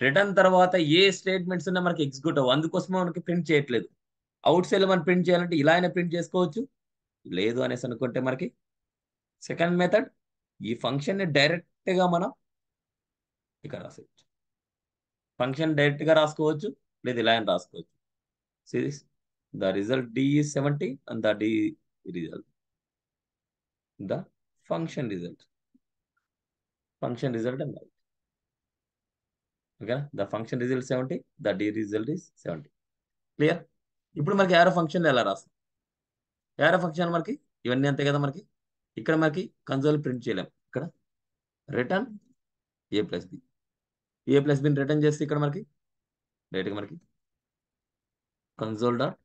రిటర్న్ తర్వాత ఏ స్టేట్మెంట్స్ ఉన్నా మనకి ఎగ్జిక్యూట్ అవ్వ అందుకోసమే మనకి ప్రింట్ చేయట్లేదు. అవుట్ సైడ్ మనం ప్రింట్ చేయాలంటే ఇలా అయినా ప్రింట్ చేసుకోవచ్చు. లేదు అనేసి అనుకుంటే మనకి సెకండ్ మెథడ్ ఈ ఫంక్షన్ని డైరెక్ట్గా మనం ఇక్కడ రాసేయచ్చు. ఫంక్షన్ డైరెక్ట్గా రాసుకోవచ్చు లేదు ఇలా రాసుకోవచ్చు. సిరీస్ ద రిజల్ట్ డి ఈ seventy and the D result the function result function result and okay the function result seventy the D result is seventy clear ఇప్పుడు మనకి యారో ఫంక్షన్ ఎలా రాస్తాం? యారో ఫంక్షన్ మనకి ఇవన్నీ అంతే కదా మనకి? ఇక్కడ మనకి కన్సోల్ ప్రింట్ చేయలేం. ఇక్కడ. Return A plus B A plus బిని return చేస్తే ఇక్కడ మనకి? డైరెక్ట్గా మనకి? కన్సోల్ డాట్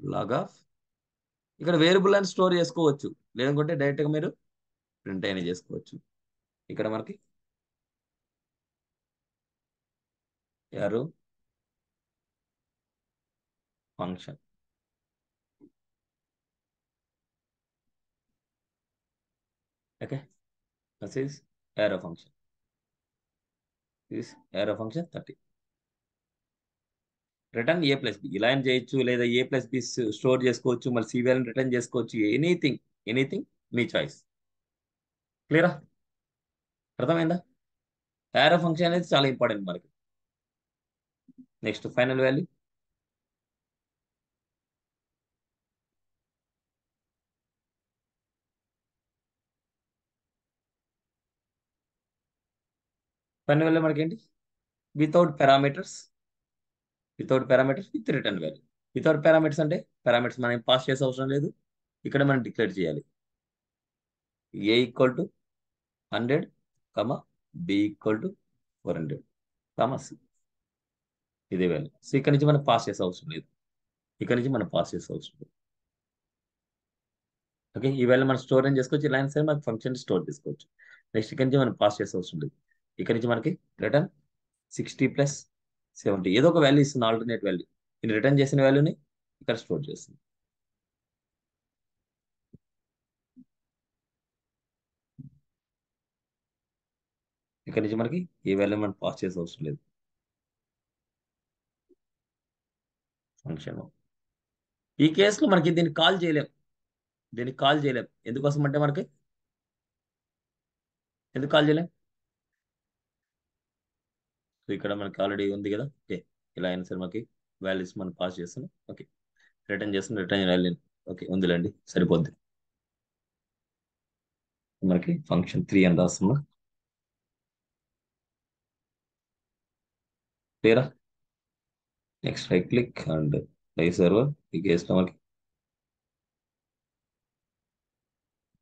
లాగ్ ఆఫ్ ఇక్కడ వేరియబుల్ అని స్టోర్ చేసుకోవచ్చు. లేదనుకుంటే డైరెక్ట్గా మీరు ప్రింట్ అయినా చేసుకోవచ్చు. ఇక్కడ మనకి? Arrow function okay this is arrow function this arrow function thirty return A plus B ఇలా చేయొచ్చు? లేదా ఏ ప్లస్ బి స్టోర్ చేసుకోవచ్చు మళ్ళీ సివిఎల్ రిటర్న్ చేసుకోవచ్చు ఎనీథింగ్ ఎనీథింగ్ మీ చాయిస్ క్లియరా అర్థమైందా? యారో ఫంక్షన్ అనేది చాలా ఇంపార్టెంట్ మనకి. Next final value final value మనకి ఏంటి without parameters without parameters with return value without parameters అంటే పారామీటర్స్ మనం పాస్ చేసే అవసరం లేదు. ఇక్కడ మనం డిక్లేర్ చేయాలి. A equal to hundred comma B equal to four hundred comma C ఇదే వాల్యూ సో ఇక్కడ నుంచి మనం పాస్ చేసే అవసరం లేదు. ఇక్కడ నుంచి మనం పాస్ చేసే అవసరం లేదు. ఓకే ఈ వాల్యూ మనం స్టోర్ ఏం చేసుకోవచ్చు. ఇలా సరే మనం ఫంక్షన్ స్టోర్ చేసుకోవచ్చు. నెక్స్ట్ ఇక్కడ నుంచి మనం పాస్ చేసే అవసరం లేదు. ఇక్కడ నుంచి మనకి రిటర్న్ సిక్స్టీ ప్లస్ సెవెంటీ ఏదో ఒక వాల్యూ ఇస్తుంది ఆల్టర్నేట్ వాల్యూ నేను రిటర్న్ చేసిన వాల్యూని ఇక్కడ స్టోర్ చేస్తుంది. ఇక్కడ నుంచి మనకి ఏ వాల్యూ మనం పాస్ చేసే అవసరం లేదు. ఫంక్షన్ ఈ కేసులో మనకి దీన్ని కాల్ చేయలేం. దీనికి కాల్ చేయలేం. ఎందుకోసం అంటే మనకి? ఎందుకు కాల్ చేయలేం? సో ఇక్కడ మనకి ఆల్రెడీ ఉంది కదా? ఓకే ఇలా అయినా సరే మనకి వాల్యూస్ మనం పాస్ చేస్తున్నాం. ఓకే రిటర్న్ చేస్తున్నాం. రిటర్న్ వాల్యూ ఓకే ఉందిలేండి. సరిపోద్ది. మనకి ఫంక్షన్ త్రీ అని రాస్తున్నాం. క్లియరా next right click and live server ఈ కేసులో మనకి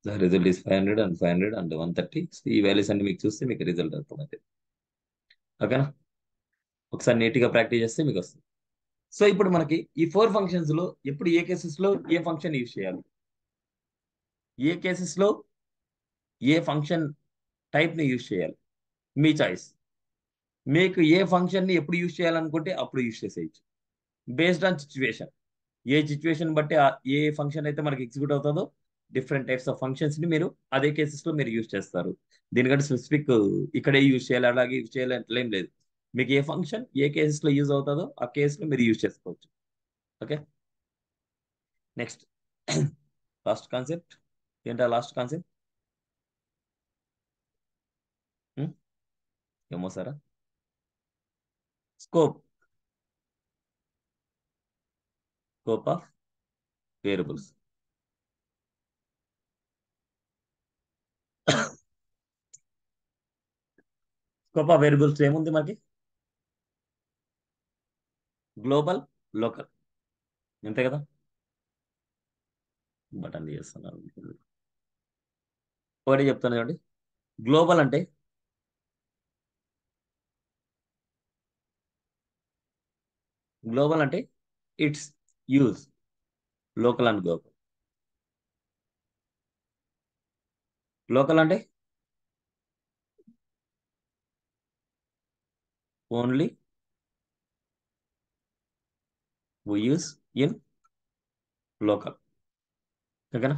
the result is five hundred and five hundred and one thirty ఈ వాల్యూస్ అన్ని మీకు చూస్తే మీకు రిజల్ట్ అవుతుంది ఓకేనా? ఒకసారి నీట్గా ప్రాక్టీస్ చేస్తే మీకు వస్తుంది సో ఇప్పుడు మనకి ఈ ఫోర్ ఫంక్షన్స్లో ఎప్పుడు ఏ కేసెస్లో ఏ ఫంక్షన్ యూజ్ చేయాలి? ఏ కేసెస్లో ఏ ఫంక్షన్ టైప్ని యూజ్ చేయాలి? మీ చాయిస్. మీకు ఏ ఫంక్షన్ని ఎప్పుడు యూజ్ చేయాలనుకుంటే అప్పుడు యూజ్ చేసేయచ్చు. Based on situation. A situation బట్టి ఏ ఫంక్షన్ అయితే మనకి ఎగ్జిక్యూట్ అవుతుందో డిఫరెంట్ టైప్స్ ఆఫ్ ఫంక్షన్స్ని మీరు అదే కేసెస్లో మీరు యూజ్ చేస్తారు. దీనికంటే స్పెసిఫిక్ ఇక్కడే యూజ్ చేయాలి అలాగే యూజ్ చేయాలి అంటే ఏం లేదు. మీకు ఏ ఫంక్షన్ ఏ కేసెస్లో యూజ్ అవుతుందో ఆ కేసులో మీరు యూజ్ చేసుకోవచ్చు. ఓకే నెక్స్ట్ లాస్ట్ కాన్సెప్ట్ ఏంటా లాస్ట్ కాన్సెప్ట్ ఏమో సారా scope scope of variables scope of variables ఏముంది మనకి గ్లోబల్ లోకల్ అంతే కదా? బటన్ చేస్తున్నాను ఒకటి చెప్తాను చూడండి. గ్లోబల్ అంటే? గ్లోబల్ అంటే it's use local and global local అంటే only we use in local. ఓకేనా?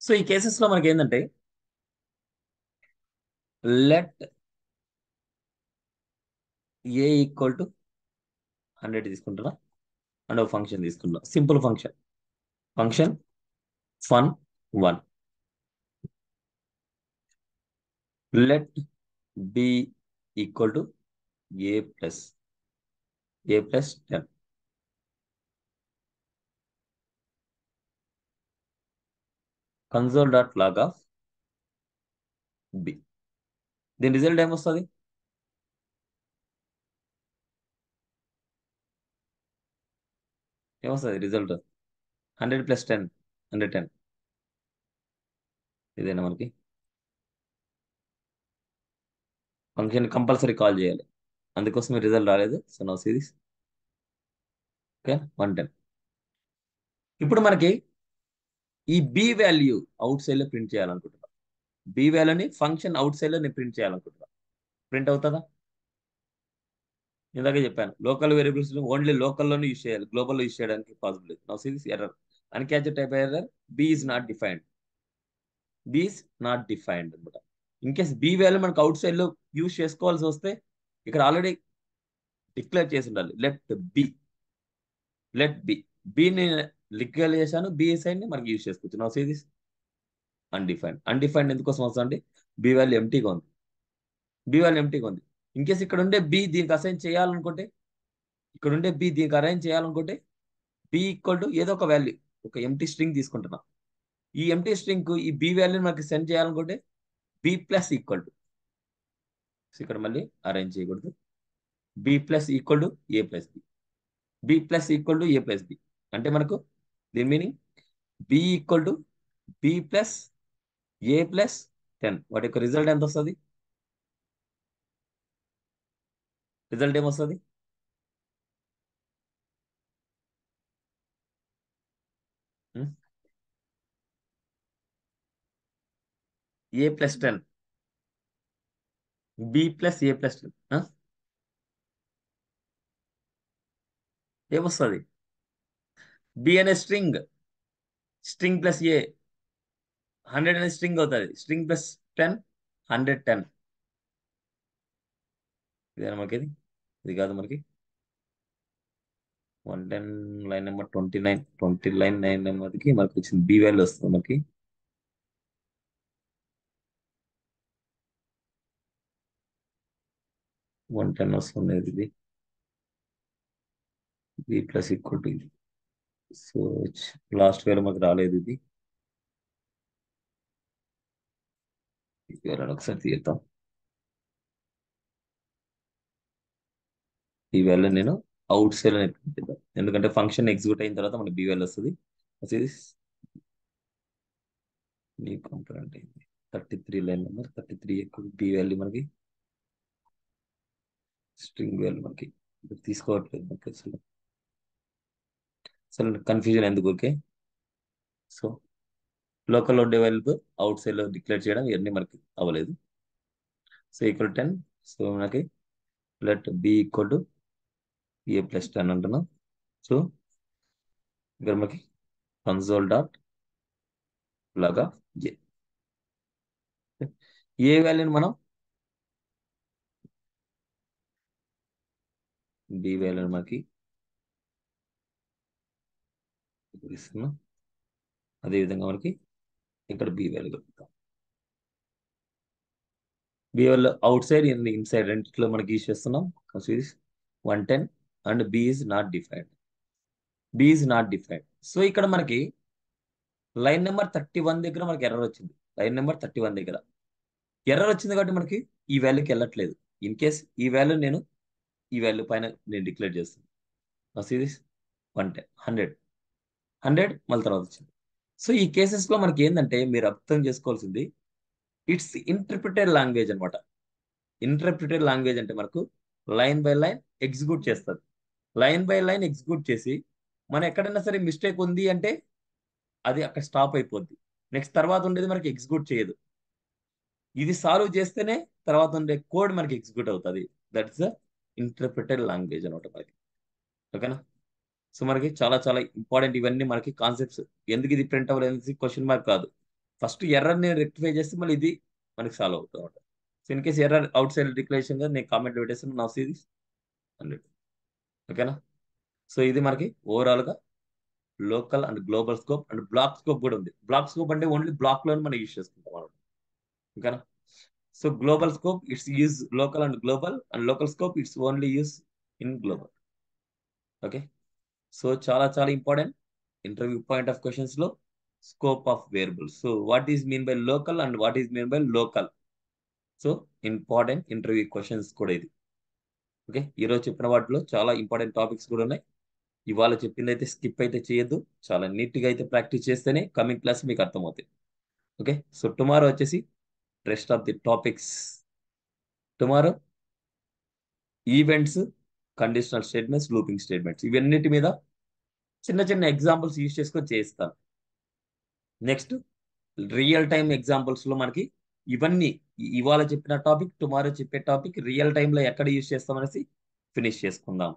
సో ఈ కేసెస్లో మనకి ఏంటంటే let A equal to hundred తీసుకుంటున్నా అండ్ ఒక ఫంక్షన్ తీసుకుంటున్నా. Simple function. Function fun one. Let B equal to A plus A plus ten console dot log of B దీని result ఏమొస్తుంది ఏమొస్తుంది result hundred plus ten hundred ten ఇదేనా మనకి function compulsory call చేయాలి. అందుకోసం result రాలేదు. So no series okay one ten ఇప్పుడు మనకి ఈ బి వాల్యూ అవుట్ సైడ్లో ప్రింట్ చేయాలనుకుంటున్నా. బి వాల్యూని ఫంక్షన్ అవుట్ సైడ్లో నేను ప్రింట్ చేయాలనుకుంటున్నా. ప్రింట్ అవుతుందా? ఇందాక చెప్పాను. లోకల్ వేరియబుల్స్ ఓన్లీ లోకల్లోనే యూస్ చేయాలి. గ్లోబల్లో యూస్ చేయడానికి possible no series error uncaught type error B is not defined B is not defined అనమాట. ఇన్ కేస్ బి వాల్యూ మనకు అవుట్ సైడ్లో యూస్ చేసుకోవాల్సి వస్తే ఇక్కడ ఆల్రెడీ డిక్లేర్ చేసి ఉండాలి. లెట్ బి లెట్ బి బిని లిక్వల్ చేశాను. బి సైడ్ని మనకి యూజ్ చేసుకోవచ్చు నో సిరీస్ అన్డిఫైన్డ్ అన్డిఫైన్డ్ ఎందుకోసం వస్తుంది? బి వాల్యూ ఎంటీగా ఉంది. బి వాల్యూ ఎంటీగా ఉంది. ఇన్ కేస్ ఇక్కడ ఉండే బి దీనికి అసైన్ చేయాలనుకుంటే ఇక్కడ ఉండే బి దీనికి అరేంజ్ చేయాలనుకుంటే బి ఈక్వల్ టు ఏదో ఒక వాల్యూ ఒక ఎంటీ స్ట్రింగ్ తీసుకుంటున్నా. ఈ ఎంటీ స్ట్రింగ్ ఈ బి వాల్యూని మనకి సెండ్ చేయాలనుకుంటే బి ప్లస్ ఈక్వల్ టు ఇక్కడ మళ్ళీ అరేంజ్ చేయకూడదు. B plus equal to A plus B B plus equal to A plus B అంటే మనకు దీని meaning B equal to B plus A plus ten వాటి యొక్క రిజల్ట్ ఎంత వస్తుంది? రిజల్ట్ ఏమొస్తుంది? A plus ten B plus A plus ten ఏమొస్తుంది? B అనే string string plus A hundred అనే స్ట్రింగ్ అవుతుంది. String plus ten hundred ten ఇదేనా మనకి ఇది ఇది కాదు మనకి. One ten line number twenty nine twenty line nine నెంబర్కి మనకి వచ్చింది బి వాల్యూ వస్తుంది మనకి. వన్ టెన్ వస్తుంది ఇది. బి ప్లస్ ఈక్వల్ టు ఇది. సో లాస్ట్ వేలో మాకు రాలేదు ఇది. వేరే ఒకసారి తీద్దాం. ఈ వాల్యూ నేను అవుట్ సైడ్ అని పెట్టిద్దాం. ఎందుకంటే ఫంక్షన్ ఎగ్జిక్యూట్ అయిన తర్వాత మనకి బి వాల్యూ వస్తుంది. న్యూ కాంపనెంట్ అయింది thirty three line number thirty three ఎక్కువ బి వాల్యూ మనకి స్ట్రింగ్ వేలు మనకి. తీసుకోవట్లేదు మనకి అసలు. అసలు కన్ఫ్యూజన్ ఎందుకు ఓకే? సో లోకల్ ఉండే వాల్యూ అవుట్ సైడ్లో డిక్లేర్ చేయడం ఇవన్నీ మనకి అవ్వలేదు. సో ఈక్వల్ టెన్ సో మనకి let B equal to A plus ten అంటున్నాం. సో ఇక్కడ మనకి కన్సోల్ డాట్ లాగా ఏ ఏ వాల్యూని మనం బి వాల్యూని మనకి ఇస్తున్నాం అదేవిధంగా మనకి ఇక్కడ బి వాల్యూ కలుపుతాం B value outside inside రెండిట్లో మనకి యూస్ చేస్తున్నాం. Is one ten and B is not defined. B is not defined. So ఇక్కడ మనకి లైన్ నెంబర్ థర్టీ వన్ దగ్గర మనకి ఎర్రర్ వచ్చింది. లైన్ నెంబర్ థర్టీ వన్ దగ్గర. ఎర్రర్ వచ్చింది కాబట్టి మనకి ఈ వాల్యూకి వెళ్ళట్లేదు. ఇన్ కేస్ ఈ వాల్యూ నేను ఈ వాల్యూ పైన నేను డిక్లేర్ చేస్తాను. This one ten hundred. Hundred మళ్ళీ తర్వాత వచ్చింది. సో ఈ కేసెస్లో మనకి ఏంటంటే మీరు అర్థం చేసుకోవాల్సింది ఇట్స్ ఇంటర్ప్రిటెడ్ లాంగ్వేజ్ అనమాట ఇంటర్ప్రిటెడ్ లాంగ్వేజ్ అంటే మనకు లైన్ బై లైన్ ఎగ్జిక్యూట్ చేస్తుంది లైన్ బై లైన్ ఎగ్జిక్యూట్ చేసి మనం ఎక్కడైనా సరే మిస్టేక్ ఉంది అంటే అది అక్కడ స్టాప్ అయిపోద్ది. నెక్స్ట్ తర్వాత ఉండేది మనకి ఎగ్జిక్యూట్ చేయదు. ఇది సాల్వ్ చేస్తేనే తర్వాత ఉండే కోడ్ మనకి ఎగ్జిక్యూట్ అవుతుంది. దట్స్ ద ఇంటర్ప్రిటెడ్ లాంగ్వేజ్ అనమాట మనకి. ఓకేనా? సో మనకి చాలా చాలా ఇంపార్టెంట్ ఇవన్నీ మనకి కాన్సెప్ట్స్ ఎందుకు ఇది ప్రింట్ అవ్వలేదు క్వశ్చన్ మార్క్ కాదు. ఫస్ట్ ఎర్రర్ని రెక్టిఫై చేస్తే మళ్ళీ ఇది మనకి సాల్వ్ అవుతుంది అనమాట. So in case error outside declaration నేను కామెంట్ పెట్టేస్తాను. నా సిరీస్ హండ్రెడ్ ఓకేనా? సో ఇది మనకి ఓవరాల్గా local and global scope and block scope కూడా ఉంది. బ్లాక్ స్కోప్ అంటే ఓన్లీ బ్లాక్లోనే మనం యూజ్ చేసుకుంటాం అనమాట. ఓకేనా? So global scope it's use local and global and local scope it's only use in global okay so చాలా చాలా important interview point of క్వశ్చన్స్లో scope of variables so what is mean by local and what is mean by local so important interview questions కూడా ఇది okay ఈరోజు చెప్పిన వాటిలో చాలా important topics కూడా ఉన్నాయి. ఇవాళ చెప్పింది అయితే స్కిప్ అయితే చేయొద్దు. చాలా నీట్గా అయితే ప్రాక్టీస్ చేస్తేనే కమింగ్ క్లాస్ మీకు అర్థమవుతాయి. ఓకే సో టుమారో వచ్చేసి rest of the topics tomorrow events conditional statements looping statements ఇవన్నిటి మీద చిన్న చిన్న ఎగ్జాంపుల్స్ యూజ్ చేసుకొని చేస్తాను నెక్స్ట్ రియల్ టైం ఎగ్జాంపుల్స్లో మనకి ఇవన్నీ ఇవాళ చెప్పిన టాపిక్ టుమారో చెప్పే టాపిక్ రియల్ టైంలో ఎక్కడ యూజ్ చేస్తామనేసి ఫినిష్ చేసుకుందాం.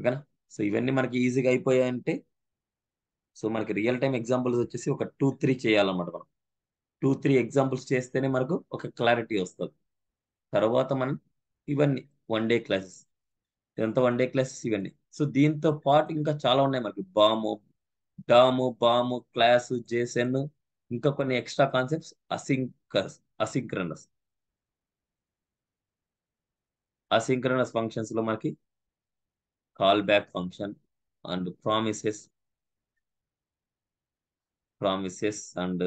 ఓకేనా? సో ఇవన్నీ మనకి ఈజీగా అయిపోయాయంటే సో మనకి రియల్ టైం ఎగ్జాంపుల్స్ వచ్చేసి ఒక టూ త్రీ చేయాలన్నమాట మనం. టూ త్రీ ఎగ్జాంపుల్స్ చేస్తేనే మనకు ఒక క్లారిటీ వస్తుంది. తర్వాత మనం ఇవన్నీ వన్ డే క్లాసెస్ ఇదంతా వన్ డే క్లాసెస్ ఇవన్నీ. సో దీంతో పాటు ఇంకా చాలా ఉన్నాయి మనకి. బాము డాము బాము క్లాసు జేసెన్ ఇంకా కొన్ని ఎక్స్ట్రా కాన్సెప్ట్స్ అసింకస్ అసింక్రనస్. అసింక్రనస్ ఫంక్షన్స్లో మనకి call back function and promises promises and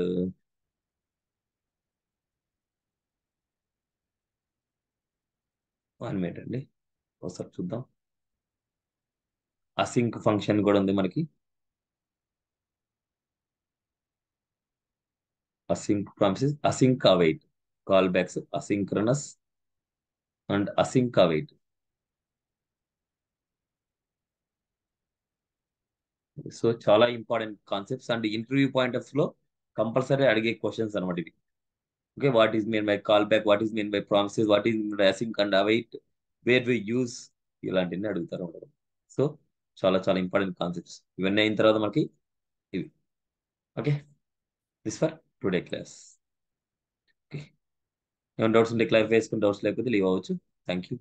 one minute అండి ఒకసారి చూద్దాం. అసింక్ ఫంక్షన్ కూడా ఉంది మనకి. Async promises async await. Call backs asynchronous and async await. So చాలా important concepts and interview point ఆఫ్లో కంపల్సరీ అడిగే క్వశ్చన్స్ అనమాట ఇవి. Okay what is mean by call back what is mean by promises what is mean by async and await where we use ఇలాంటివన్నీ అడుగుతారు so చాలా చాలా important concepts ఇవన్నీ అయిన తర్వాత మనకి ఇవి. Okay this for today class okay ఏమైనా డౌట్స్ ఉంటే క్లారిఫై చేసుకుని డౌట్స్ లేకపోతే లీవ్ అవ్వచ్చు. Thank you